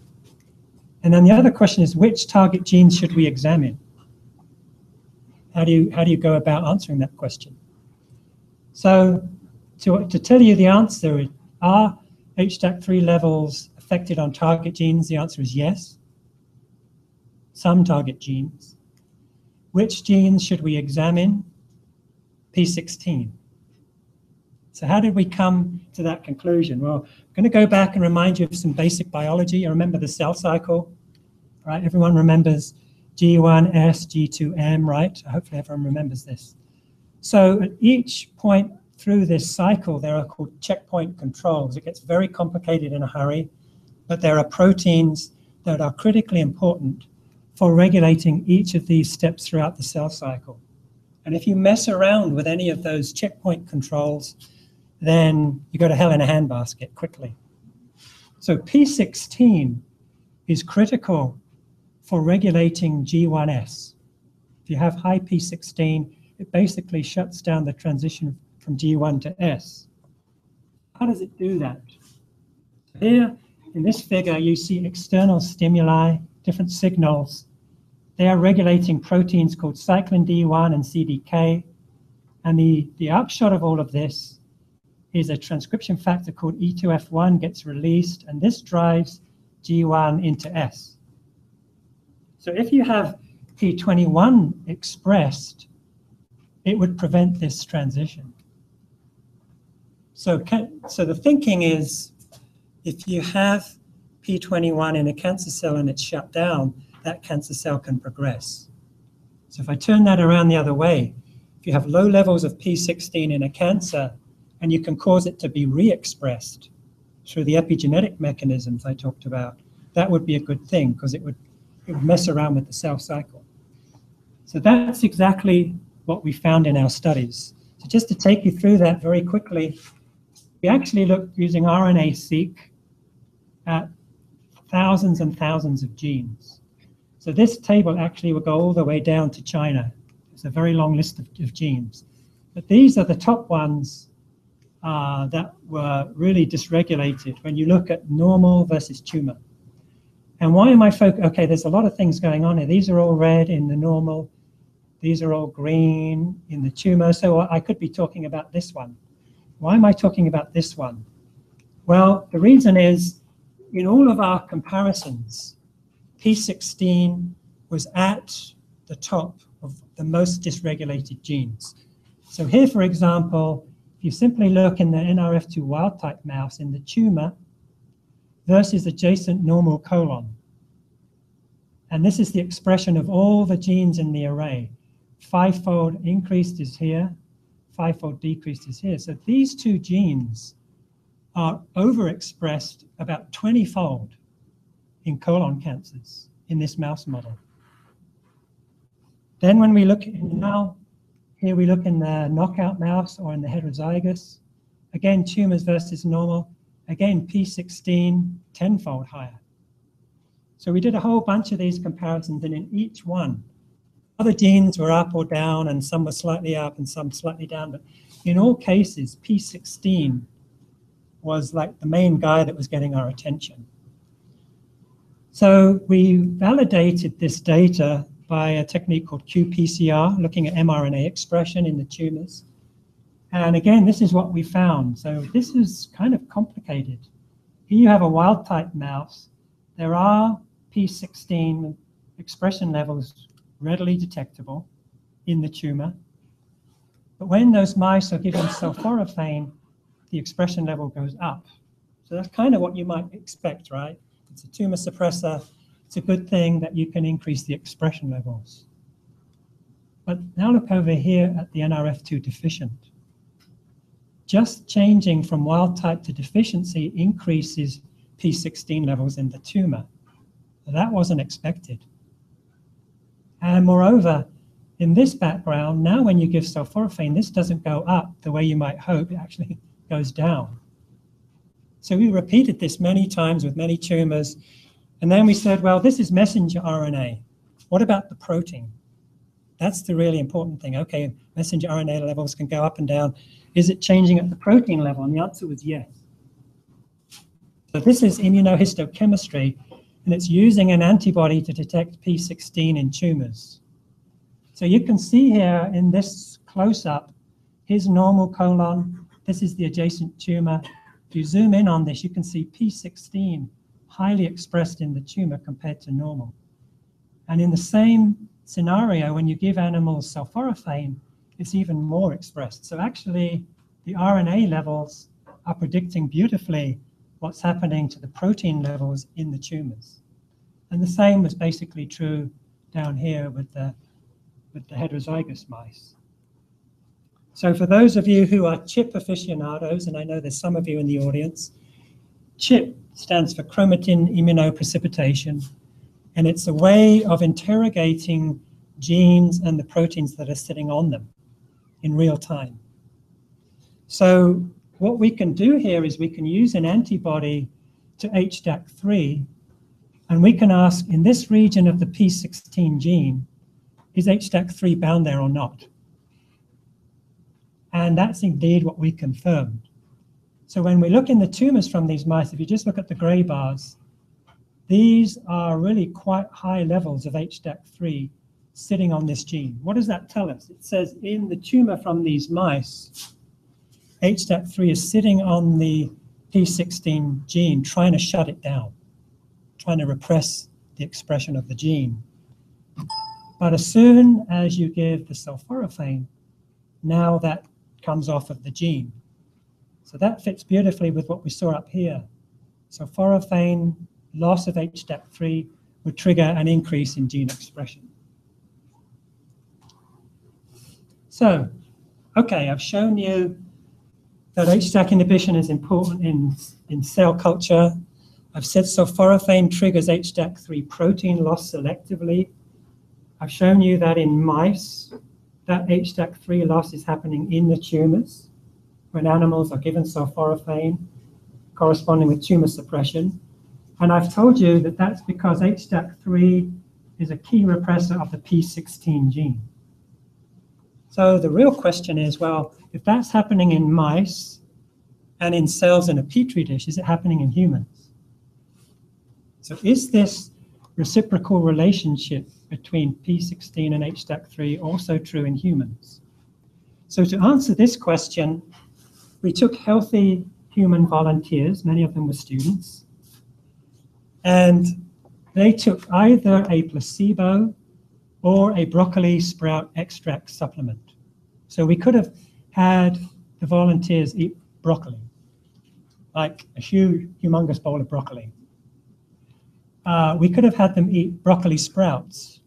And then the other question is, which target genes should we examine? How do you, how do you go about answering that question? So to, to tell you the answer, are HDAC3 levels affected on target genes? The answer is yes. Some target genes. Which genes should we examine? P16. So how did we come to that conclusion? Well, I'm going to go back and remind you of some basic biology. You remember the cell cycle, right? Everyone remembers G1S, G2M, right? Hopefully everyone remembers this. So at each point through this cycle, there are called checkpoint controls. It gets very complicated in a hurry, but there are proteins that are critically important for regulating each of these steps throughout the cell cycle. And if you mess around with any of those checkpoint controls, then you go to hell in a handbasket quickly. So P16 is critical for regulating G1S. If you have high P16, it basically shuts down the transition from G1 to S. How does it do that? Here in this figure, you see external stimuli, different signals. They are regulating proteins called cyclin D1 and CDK, And the, the upshot of all of this is a transcription factor called E E2F1 gets released, and this drives G1 into S. So if you have P21 expressed, it would prevent this transition. So, ca- so the thinking is if you have P21 in a cancer cell and it's shut down, that cancer cell can progress. So if I turn that around the other way, if you have low levels of P16 in a cancer and you can cause it to be re-expressed through the epigenetic mechanisms I talked about, that would be a good thing because it would, it would mess around with the cell cycle. So that's exactly what we found in our studies. So just to take you through that very quickly, we actually looked using RNA-seq at thousands and thousands of genes. So this table actually will go all the way down to China. It's a very long list of, of genes. But these are the top ones uh, that were really dysregulated when you look at normal versus tumor. And why am I focused? Okay, there's a lot of things going on here. These are all red in the normal. These are all green in the tumor. So I could be talking about this one. Why am I talking about this one? Well, the reason is in all of our comparisons, P16 was at the top of the most dysregulated genes. So here, for example, if you simply look in the NRF2 wild type mouse in the tumor versus adjacent normal colon, and this is the expression of all the genes in the array. Fivefold increased is here, fivefold decreased is here. So these two genes are overexpressed about 20 fold in colon cancers in this mouse model. Then when we look now, here we look in the knockout mouse or in the heterozygous, again, tumors versus normal, again, P16 tenfold higher. So we did a whole bunch of these comparisons and in each one, other genes were up or down and some were slightly up and some slightly down, but in all cases, P16 was like the main guy that was getting our attention. So we validated this data by a technique called qPCR, looking at mRNA expression in the tumors. And again, this is what we found. So this is kind of complicated. Here you have a wild type mouse. There are P16 expression levels readily detectable in the tumor. But when those mice are given sulforaphane, the expression level goes up. So that's kind of what you might expect, right? It's a tumor suppressor. It's a good thing that you can increase the expression levels. But now look over here at the NRF2 deficient. Just changing from wild type to deficiency increases P16 levels in the tumor. That wasn't expected. And moreover, in this background, now when you give sulforaphane, this doesn't go up the way you might hope. It actually goes down. So we repeated this many times with many tumors. And then we said, well, this is messenger RNA. What about the protein? That's the really important thing. Okay, messenger RNA levels can go up and down. Is it changing at the protein level? And the answer was yes. So this is immunohistochemistry, and it's using an antibody to detect P16 in tumors. So you can see here in this close-up, here's normal colon, this is the adjacent tumor. If you zoom in on this, you can see P16 highly expressed in the tumor compared to normal. And in the same scenario, when you give animals sulforaphane, it's even more expressed. So actually, the RNA levels are predicting beautifully what's happening to the protein levels in the tumors. And the same was basically true down here with the, with the heterozygous mice. So for those of you who are CHIP aficionados, and I know there's some of you in the audience, CHIP stands for chromatin immunoprecipitation, and it's a way of interrogating genes and the proteins that are sitting on them in real time. So what we can do here is we can use an antibody to HDAC3, and we can ask in this region of the P16 gene, is HDAC3 bound there or not? And that's indeed what we confirmed. So when we look in the tumors from these mice, if you just look at the gray bars, these are really quite high levels of HDAC3 sitting on this gene. What does that tell us? It says in the tumor from these mice, HDAC3 is sitting on the P16 gene, trying to shut it down, trying to repress the expression of the gene. But as soon as you give the sulforaphane, now that comes off of the gene. So that fits beautifully with what we saw up here. Sulforaphane, loss of HDAC3 would trigger an increase in gene expression. So, okay, I've shown you that HDAC inhibition is important in, in cell culture. I've said sulforaphane triggers HDAC3 protein loss selectively. I've shown you that in mice, that HDAC3 loss is happening in the tumors when animals are given sulforaphane, corresponding with tumor suppression. And I've told you that that's because HDAC3 is a key repressor of the P16 gene. So the real question is, well, if that's happening in mice and in cells in a petri dish, is it happening in humans? So is this reciprocal relationship between P16 and HDAC3 also true in humans? So to answer this question, we took healthy human volunteers, many of them were students, and they took either a placebo or a broccoli sprout extract supplement. So we could have had the volunteers eat broccoli, like a huge, humongous bowl of broccoli. Uh, we could have had them eat broccoli sprouts.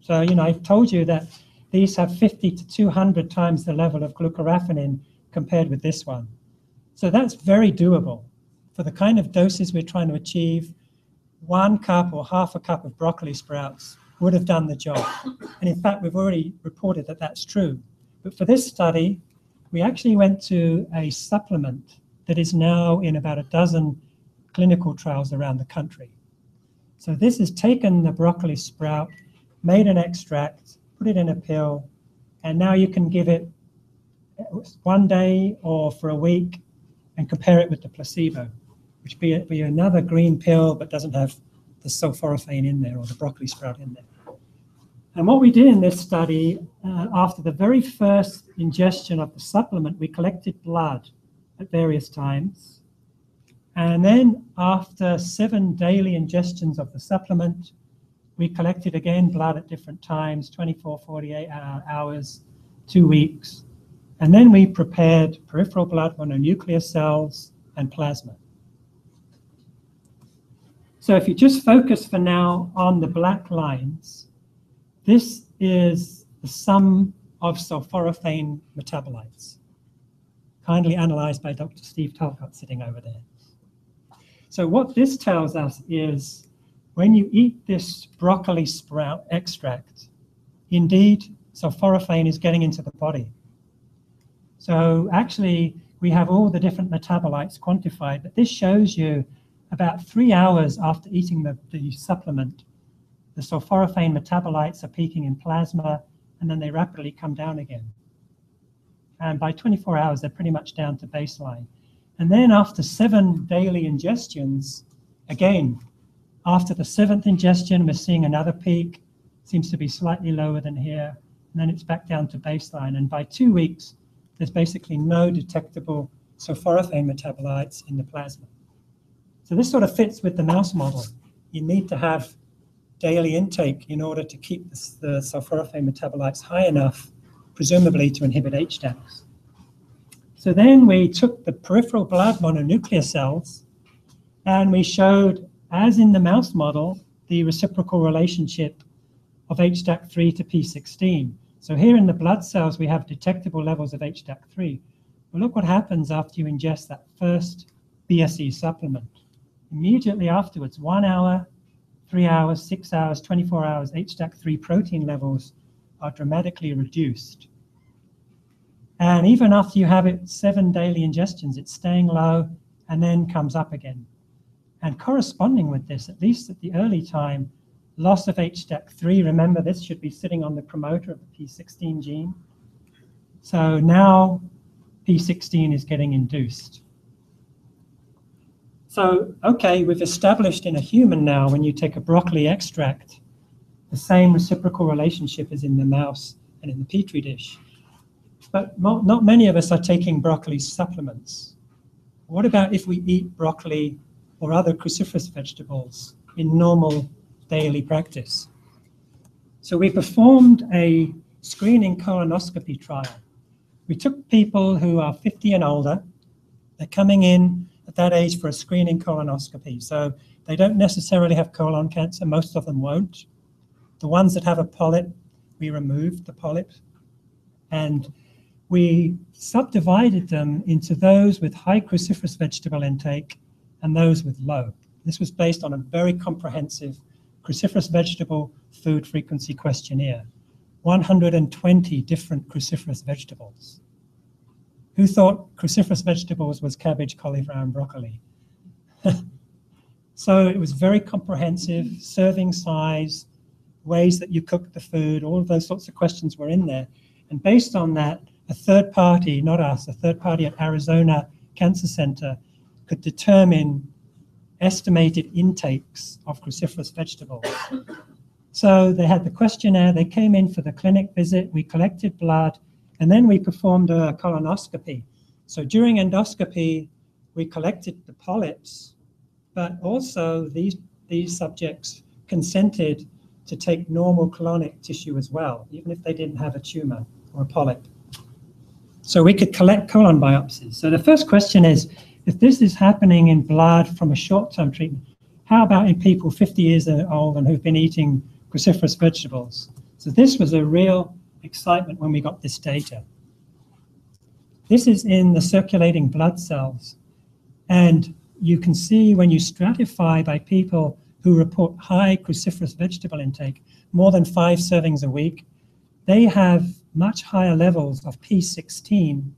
So, you know, I've told you that these have 50 to 200 times the level of glucoraphanin compared with this one. So that's very doable. For the kind of doses we're trying to achieve, one cup or half a cup of broccoli sprouts would have done the job. And in fact, we've already reported that that's true. But for this study, we actually went to a supplement that is now in about a dozen clinical trials around the country. So this has taken the broccoli sprout, made an extract, put it in a pill, and now you can give it one day or for a week and compare it with the placebo, which be, be another green pill but doesn't have the sulforaphane in there or the broccoli sprout in there. And what we did in this study, uh, after the very first ingestion of the supplement, we collected blood at various times. And then after seven daily ingestions of the supplement, we collected again blood at different times 24, 48 uh, hours, two weeks. And then we prepared peripheral blood mononuclear cells and plasma. So if you just focus for now on the black lines, this is the sum of sulforaphane metabolites, kindly analyzed by Dr. Steve Talcott sitting over there. So what this tells us is when you eat this broccoli sprout extract, indeed, sulforaphane is getting into the body. So actually, we have all the different metabolites quantified, but this shows you about three hours after eating the, the supplement, the sulforaphane metabolites are peaking in plasma, and then they rapidly come down again. And by 24 hours, they're pretty much down to baseline. And then after seven daily ingestions, again, after the seventh ingestion, we're seeing another peak, seems to be slightly lower than here, and then it's back down to baseline. And by two weeks, there's basically no detectable sulforaphane metabolites in the plasma. So this sort of fits with the mouse model. You need to have daily intake in order to keep the, the sulforaphane metabolites high enough, presumably to inhibit HDACs. So then we took the peripheral blood mononuclear cells and we showed, as in the mouse model, the reciprocal relationship of HDAC3 to P16. So here in the blood cells, we have detectable levels of HDAC3. But look what happens after you ingest that first BSE supplement. Immediately afterwards, one hour, three hours, six hours, 24 hours, HDAC3 protein levels are dramatically reduced. And even after you have it seven daily ingestions, it's staying low and then comes up again. And corresponding with this, at least at the early time, Loss of HDAC3, remember this should be sitting on the promoter of the P16 gene. So now P16 is getting induced. So, okay, we've established in a human now when you take a broccoli extract, the same reciprocal relationship as in the mouse and in the petri dish. But not many of us are taking broccoli supplements. What about if we eat broccoli or other cruciferous vegetables in normal daily practice? So we performed a screening colonoscopy trial. We took people who are 50 and older. They're coming in at that age for a screening colonoscopy. So they don't necessarily have colon cancer. Most of them won't. The ones that have a polyp, we removed the polyp. And we subdivided them into those with high cruciferous vegetable intake and those with low. This was based on a very comprehensive cruciferous vegetable food frequency questionnaire. 120 different cruciferous vegetables. Who thought cruciferous vegetables was cabbage, cauliflower, and broccoli? so it was very comprehensive, serving size, ways that you cook the food, all of those sorts of questions were in there. And based on that, a third party, not us, a third party at Arizona Cancer Center could determine estimated intakes of cruciferous vegetables. So they had the questionnaire, they came in for the clinic visit, we collected blood, and then we performed a colonoscopy. So during endoscopy, we collected the polyps, but also these, these subjects consented to take normal colonic tissue as well, even if they didn't have a tumor or a polyp. So we could collect colon biopsies. So the first question is, if this is happening in blood from a short-term treatment, how about in people 50 years old and who've been eating cruciferous vegetables? So this was a real excitement when we got this data. This is in the circulating blood cells. And you can see when you stratify by people who report high cruciferous vegetable intake, more than five servings a week, they have much higher levels of P16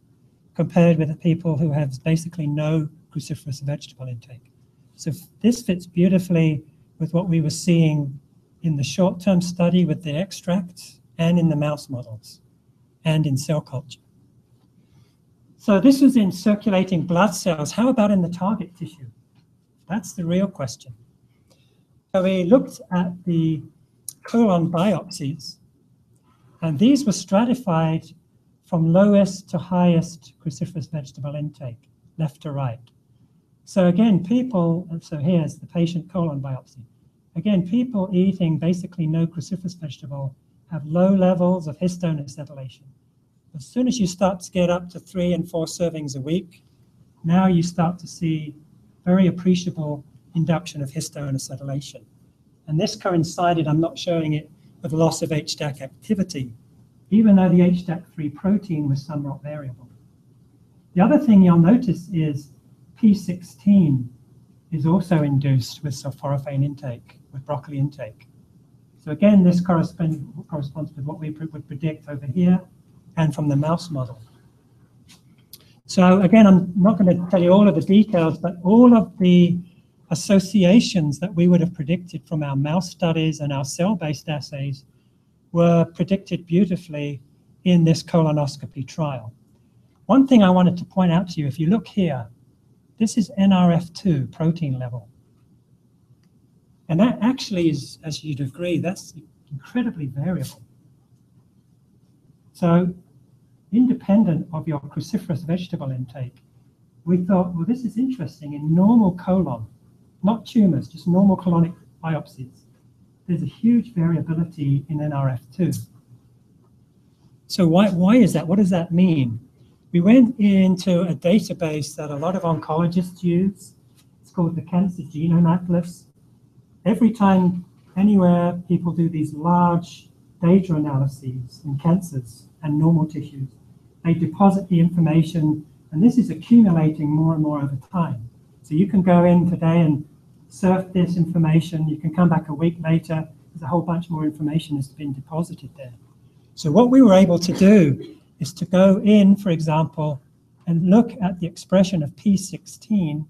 compared with the people who have basically no cruciferous vegetable intake. So this fits beautifully with what we were seeing in the short-term study with the extract and in the mouse models and in cell culture. So this was in circulating blood cells. How about in the target tissue? That's the real question. So we looked at the colon biopsies, and these were stratified from lowest to highest cruciferous vegetable intake, left to right. So again, people, so here's the patient colon biopsy. Again, people eating basically no cruciferous vegetable have low levels of histone acetylation. As soon as you start to get up to three and four servings a week, now you start to see very appreciable induction of histone acetylation. And this coincided, I'm not showing it, with loss of HDAC activity, even though the HDAC3 protein was somewhat variable. The other thing you'll notice is P16 is also induced with sulforaphane intake, with broccoli intake. So again, this correspond, corresponds with what we would predict over here and from the mouse model. So again, I'm not going to tell you all of the details, but all of the associations that we would have predicted from our mouse studies and our cell-based assays were predicted beautifully in this colonoscopy trial. One thing I wanted to point out to you, if you look here, this is NRF2 protein level. And that actually is, as you'd agree, that's incredibly variable. So independent of your cruciferous vegetable intake, we thought, well, this is interesting. In normal colon, not tumors, just normal colonic biopsies, there's a huge variability in NRF2. So why, why is that? What does that mean? We went into a database that a lot of oncologists use. It's called the Cancer Genome Atlas every time anywhere people do these large data analyses in cancers and normal tissues, they deposit the information, and this is accumulating more and more over time. So you can go in today and surf this information. You can come back a week later. There's a whole bunch more information that's been deposited there. So what we were able to do is to go in, for example, and look at the expression of P16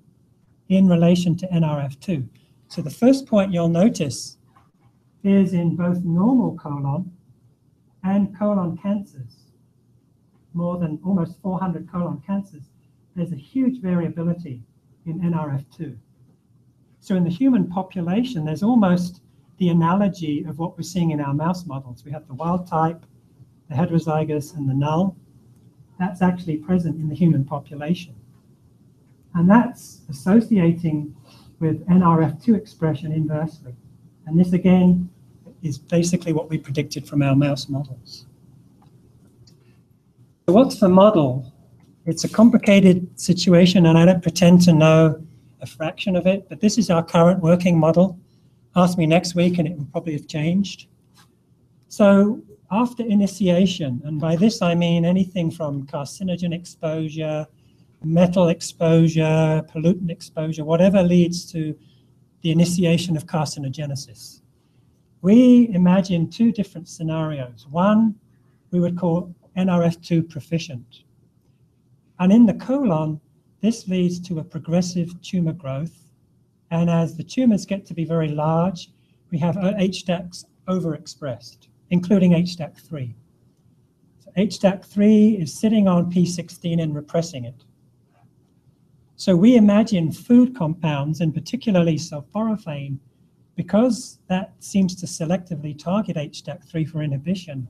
in relation to NRF2. So the first point you'll notice is in both normal colon and colon cancers, more than almost 400 colon cancers, there's a huge variability in NRF2. So in the human population, there's almost the analogy of what we're seeing in our mouse models. We have the wild type, the heterozygous, and the null. That's actually present in the human population. And that's associating with NRF2 expression inversely. And this again is basically what we predicted from our mouse models. So what's the model? It's a complicated situation, and I don't pretend to know a fraction of it, but this is our current working model. Ask me next week, and it will probably have changed. So after initiation, and by this I mean anything from carcinogen exposure, metal exposure, pollutant exposure, whatever leads to the initiation of carcinogenesis. We imagine two different scenarios. One we would call NRF2 proficient. And in the colon, this leads to a progressive tumor growth. And as the tumors get to be very large, we have HDACs overexpressed, including HDAC3. So HDAC3 is sitting on P16 and repressing it. So we imagine food compounds, and particularly sulforaphane, because that seems to selectively target HDAC3 for inhibition,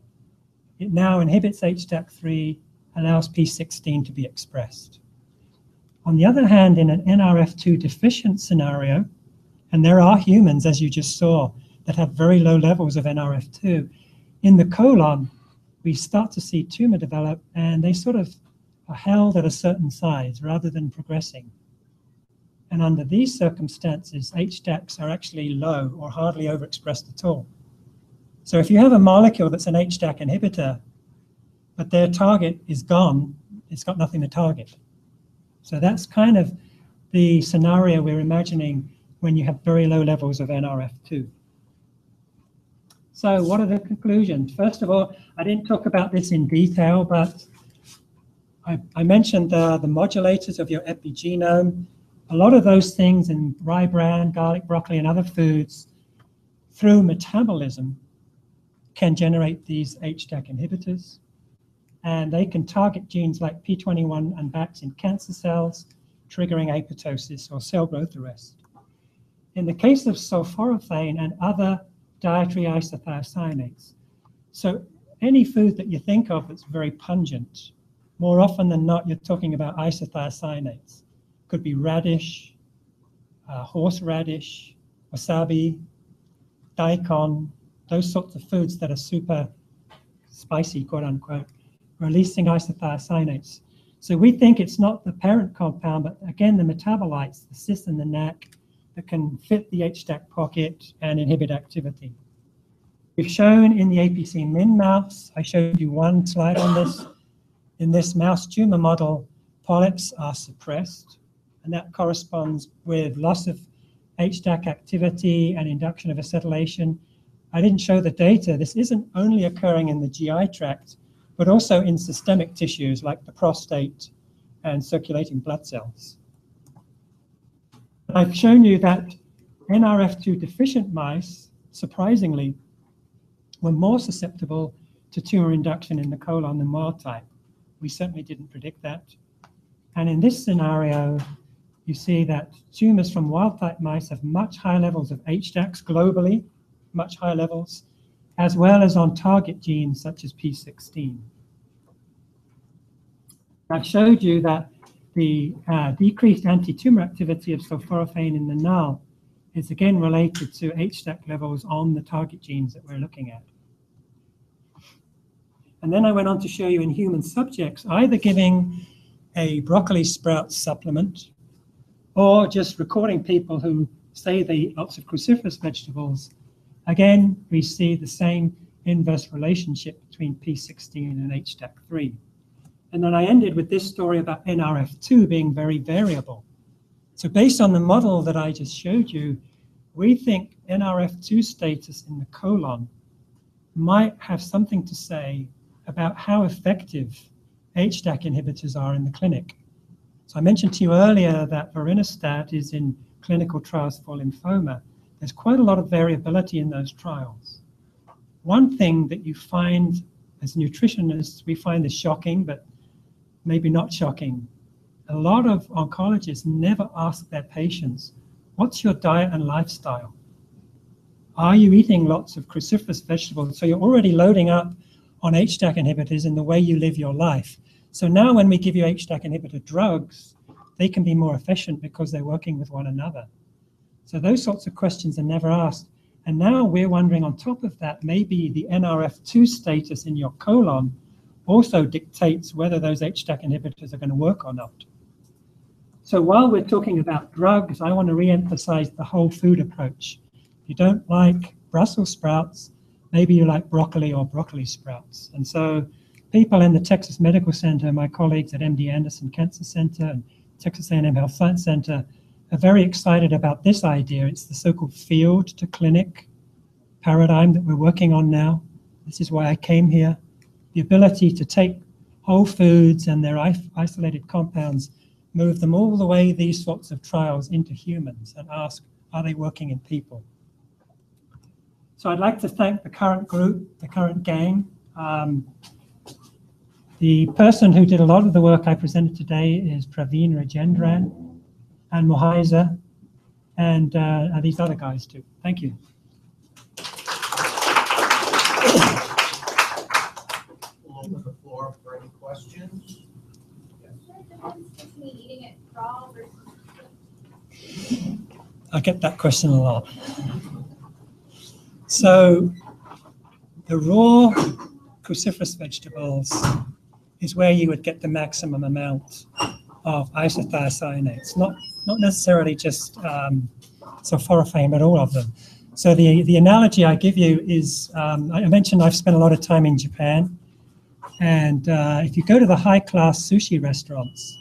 it now inhibits HDAC3, allows P16 to be expressed. On the other hand, in an NRF2 deficient scenario, and there are humans, as you just saw, that have very low levels of NRF2, in the colon, we start to see tumor develop and they sort of are held at a certain size rather than progressing. And under these circumstances, HDACs are actually low or hardly overexpressed at all. So if you have a molecule that's an HDAC inhibitor, but their target is gone, it's got nothing to target. So that's kind of the scenario we're imagining when you have very low levels of NRF2. So what are the conclusions? First of all, I didn't talk about this in detail, but I, I mentioned uh, the modulators of your epigenome. A lot of those things in rye bran, garlic, broccoli, and other foods through metabolism can generate these HDAC inhibitors. And they can target genes like P21 and BAX in cancer cells, triggering apoptosis or cell growth arrest. In the case of sulforaphane and other dietary isothiocyanates, so any food that you think of that's very pungent, more often than not, you're talking about isothiocyanates. Could be radish, uh, horseradish, wasabi, daikon, those sorts of foods that are super spicy, quote unquote, releasing isothiocyanates. So we think it's not the parent compound, but again, the metabolites, the Cys and the NAC, that can fit the HDAC pocket and inhibit activity. We've shown in the APC min mouse, I showed you one slide on this, in this mouse tumor model, polyps are suppressed, and that corresponds with loss of HDAC activity and induction of acetylation. I didn't show the data. This isn't only occurring in the GI tract, but also in systemic tissues like the prostate and circulating blood cells. I've shown you that NRF2 deficient mice, surprisingly, were more susceptible to tumor induction in the colon than wild type. We certainly didn't predict that. And in this scenario, you see that tumors from wild type mice have much higher levels of HDACs globally, much higher levels, as well as on target genes such as P16. I've showed you that the uh, decreased anti-tumor activity of sulforaphane in the null is again related to HDAC levels on the target genes that we're looking at. And then I went on to show you in human subjects, either giving a broccoli sprout supplement or just recording people who say they eat lots of cruciferous vegetables. Again, we see the same inverse relationship between P16 and HDAC3. And then I ended with this story about NRF2 being very variable. So based on the model that I just showed you, we think NRF2 status in the colon might have something to say about how effective HDAC inhibitors are in the clinic. So I mentioned to you earlier that vorinostat is in clinical trials for lymphoma. There's quite a lot of variability in those trials. One thing that you find as nutritionists, we find this shocking, but maybe not shocking. A lot of oncologists never ask their patients, what's your diet and lifestyle? Are you eating lots of cruciferous vegetables? So you're already loading up on HDAC inhibitors in the way you live your life. So now when we give you HDAC inhibitor drugs, they can be more efficient because they're working with one another. So those sorts of questions are never asked. And now we're wondering on top of that, maybe the NRF2 status in your colon also dictates whether those HDAC inhibitors are going to work or not. So while we're talking about drugs, I want to re-emphasize the whole food approach. If you don't like Brussels sprouts, maybe you like broccoli or broccoli sprouts. And so people in the Texas Medical Center, my colleagues at MD Anderson Cancer Center and Texas A&M Health Science Center are very excited about this idea. It's the so-called field to clinic paradigm that we're working on now. This is why I came here. The ability to take whole foods and their isolated compounds, move them all the way these sorts of trials into humans and ask, are they working in people? So I'd like to thank the current group, the current gang. Um, the person who did a lot of the work I presented today is Praveen Rajendran and Mohaiza and uh, these other guys too. Thank you. We'll open the floor for any questions. I get that question a lot. So the raw cruciferous vegetables is where you would get the maximum amount of isothiocyanates, not, not necessarily just um, sulforaphane, but all of them. So the, the analogy I give you is, um, I mentioned I've spent a lot of time in Japan, and uh, if you go to the high-class sushi restaurants,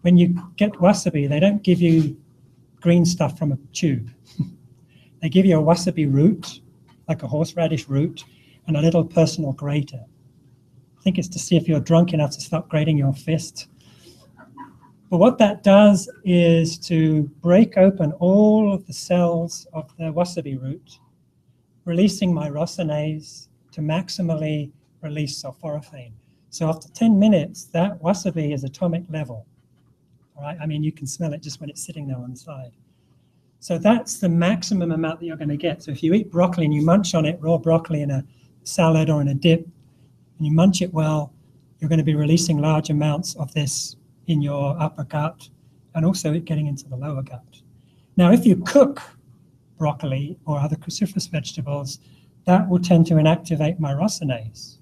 when you get wasabi, they don't give you green stuff from a tube. they give you a wasabi root, like a horseradish root, and a little personal grater. I think it's to see if you're drunk enough to stop grating your fist. But what that does is to break open all of the cells of the wasabi root, releasing myrosinase to maximally release sulforaphane. So after 10 minutes, that wasabi is atomic level. Right, I mean, you can smell it just when it's sitting there on the side. So that's the maximum amount that you're going to get. So if you eat broccoli and you munch on it, raw broccoli in a salad or in a dip, and you munch it well, you're going to be releasing large amounts of this in your upper gut and also getting into the lower gut. Now, if you cook broccoli or other cruciferous vegetables, that will tend to inactivate myrosinase.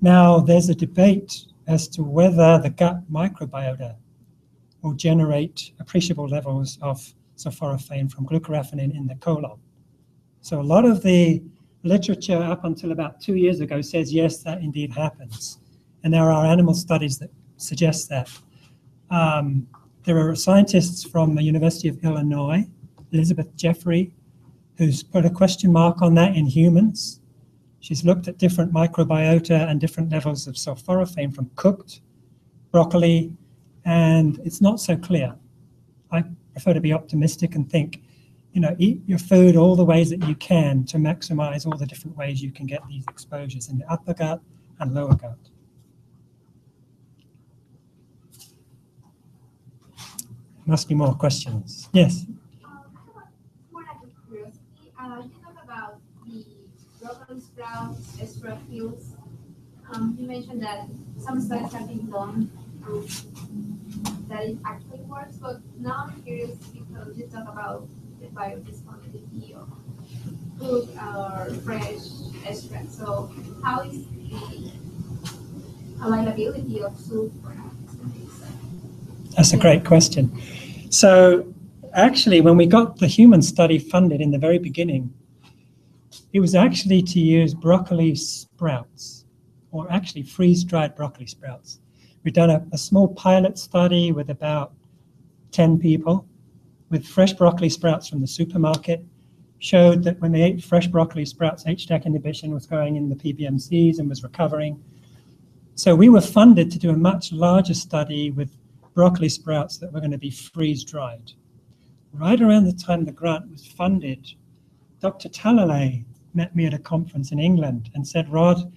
Now, there's a debate as to whether the gut microbiota will generate appreciable levels of sulforaphane from glucoraphanin in the colon. So a lot of the literature up until about two years ago says yes, that indeed happens. And there are animal studies that suggest that. Um, there are scientists from the University of Illinois, Elizabeth Jeffery, who's put a question mark on that in humans. She's looked at different microbiota and different levels of sulforaphane from cooked broccoli, and it's not so clear. I prefer to be optimistic and think you know, eat your food all the ways that you can to maximize all the different ways you can get these exposures in the upper gut and lower gut. Must be more questions. Yes. Curiosity, uh, broccoli sprouts. Um, you mentioned that some studies have been done that it actually works, but now I'm curious because you talk about the biodisponibility of food or fresh extract. So how is the availability of soup That's a great question. So actually, when we got the human study funded in the very beginning, it was actually to use broccoli sprouts, or actually freeze-dried broccoli sprouts. We've done a, a small pilot study with about 10 people with fresh broccoli sprouts from the supermarket showed that when they ate fresh broccoli sprouts, HDAC inhibition was going in the PBMCs and was recovering. So we were funded to do a much larger study with broccoli sprouts that were going to be freeze dried. Right around the time the grant was funded, Dr. Talalay met me at a conference in England and said, Rod,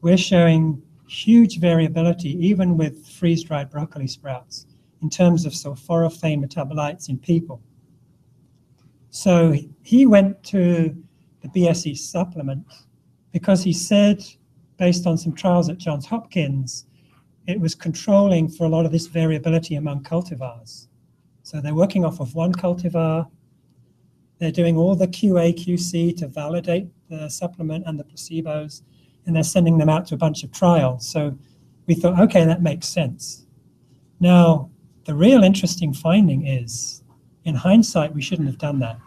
we're showing huge variability even with freeze dried broccoli sprouts in terms of sulforaphane metabolites in people. So he went to the BSE supplement because he said, based on some trials at Johns Hopkins, it was controlling for a lot of this variability among cultivars. So they're working off of one cultivar. They're doing all the QA, QC to validate the supplement and the placebos, and they're sending them out to a bunch of trials. So we thought, okay, that makes sense. Now, the real interesting finding is, in hindsight, we shouldn't have done that.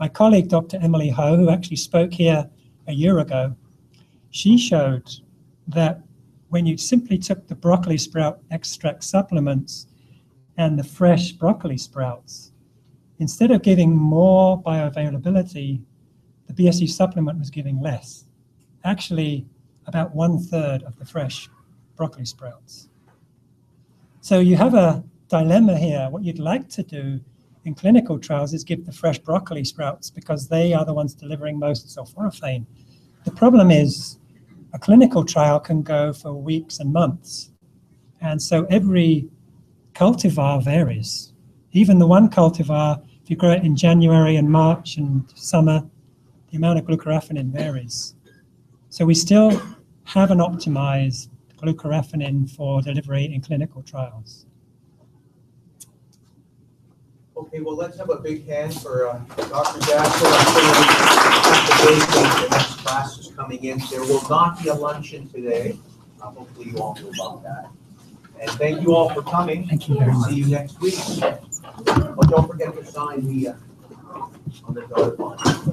My colleague, Dr. Emily Ho, who actually spoke here a year ago, she showed that when you simply took the broccoli sprout extract supplements and the fresh broccoli sprouts, instead of giving more bioavailability, the BSE supplement was giving less. Actually, about one third of the fresh broccoli sprouts. So you have a dilemma here. What you'd like to do in clinical trials is give the fresh broccoli sprouts because they are the ones delivering most sulforaphane. The problem is a clinical trial can go for weeks and months. And so every cultivar varies. Even the one cultivar, if you grow it in January and March and summer, the amount of glucoraphanin varies. So we still haven't optimized glucoraphanin for delivery in clinical trials. Okay, well, let's have a big hand for uh, Dr. Sure the next class is coming in. There will not be a luncheon today. Uh, Hopefully you all know about that. And thank you all for coming. Thank you very See you next week. Oh, don't forget to sign the, uh, on the dotted line.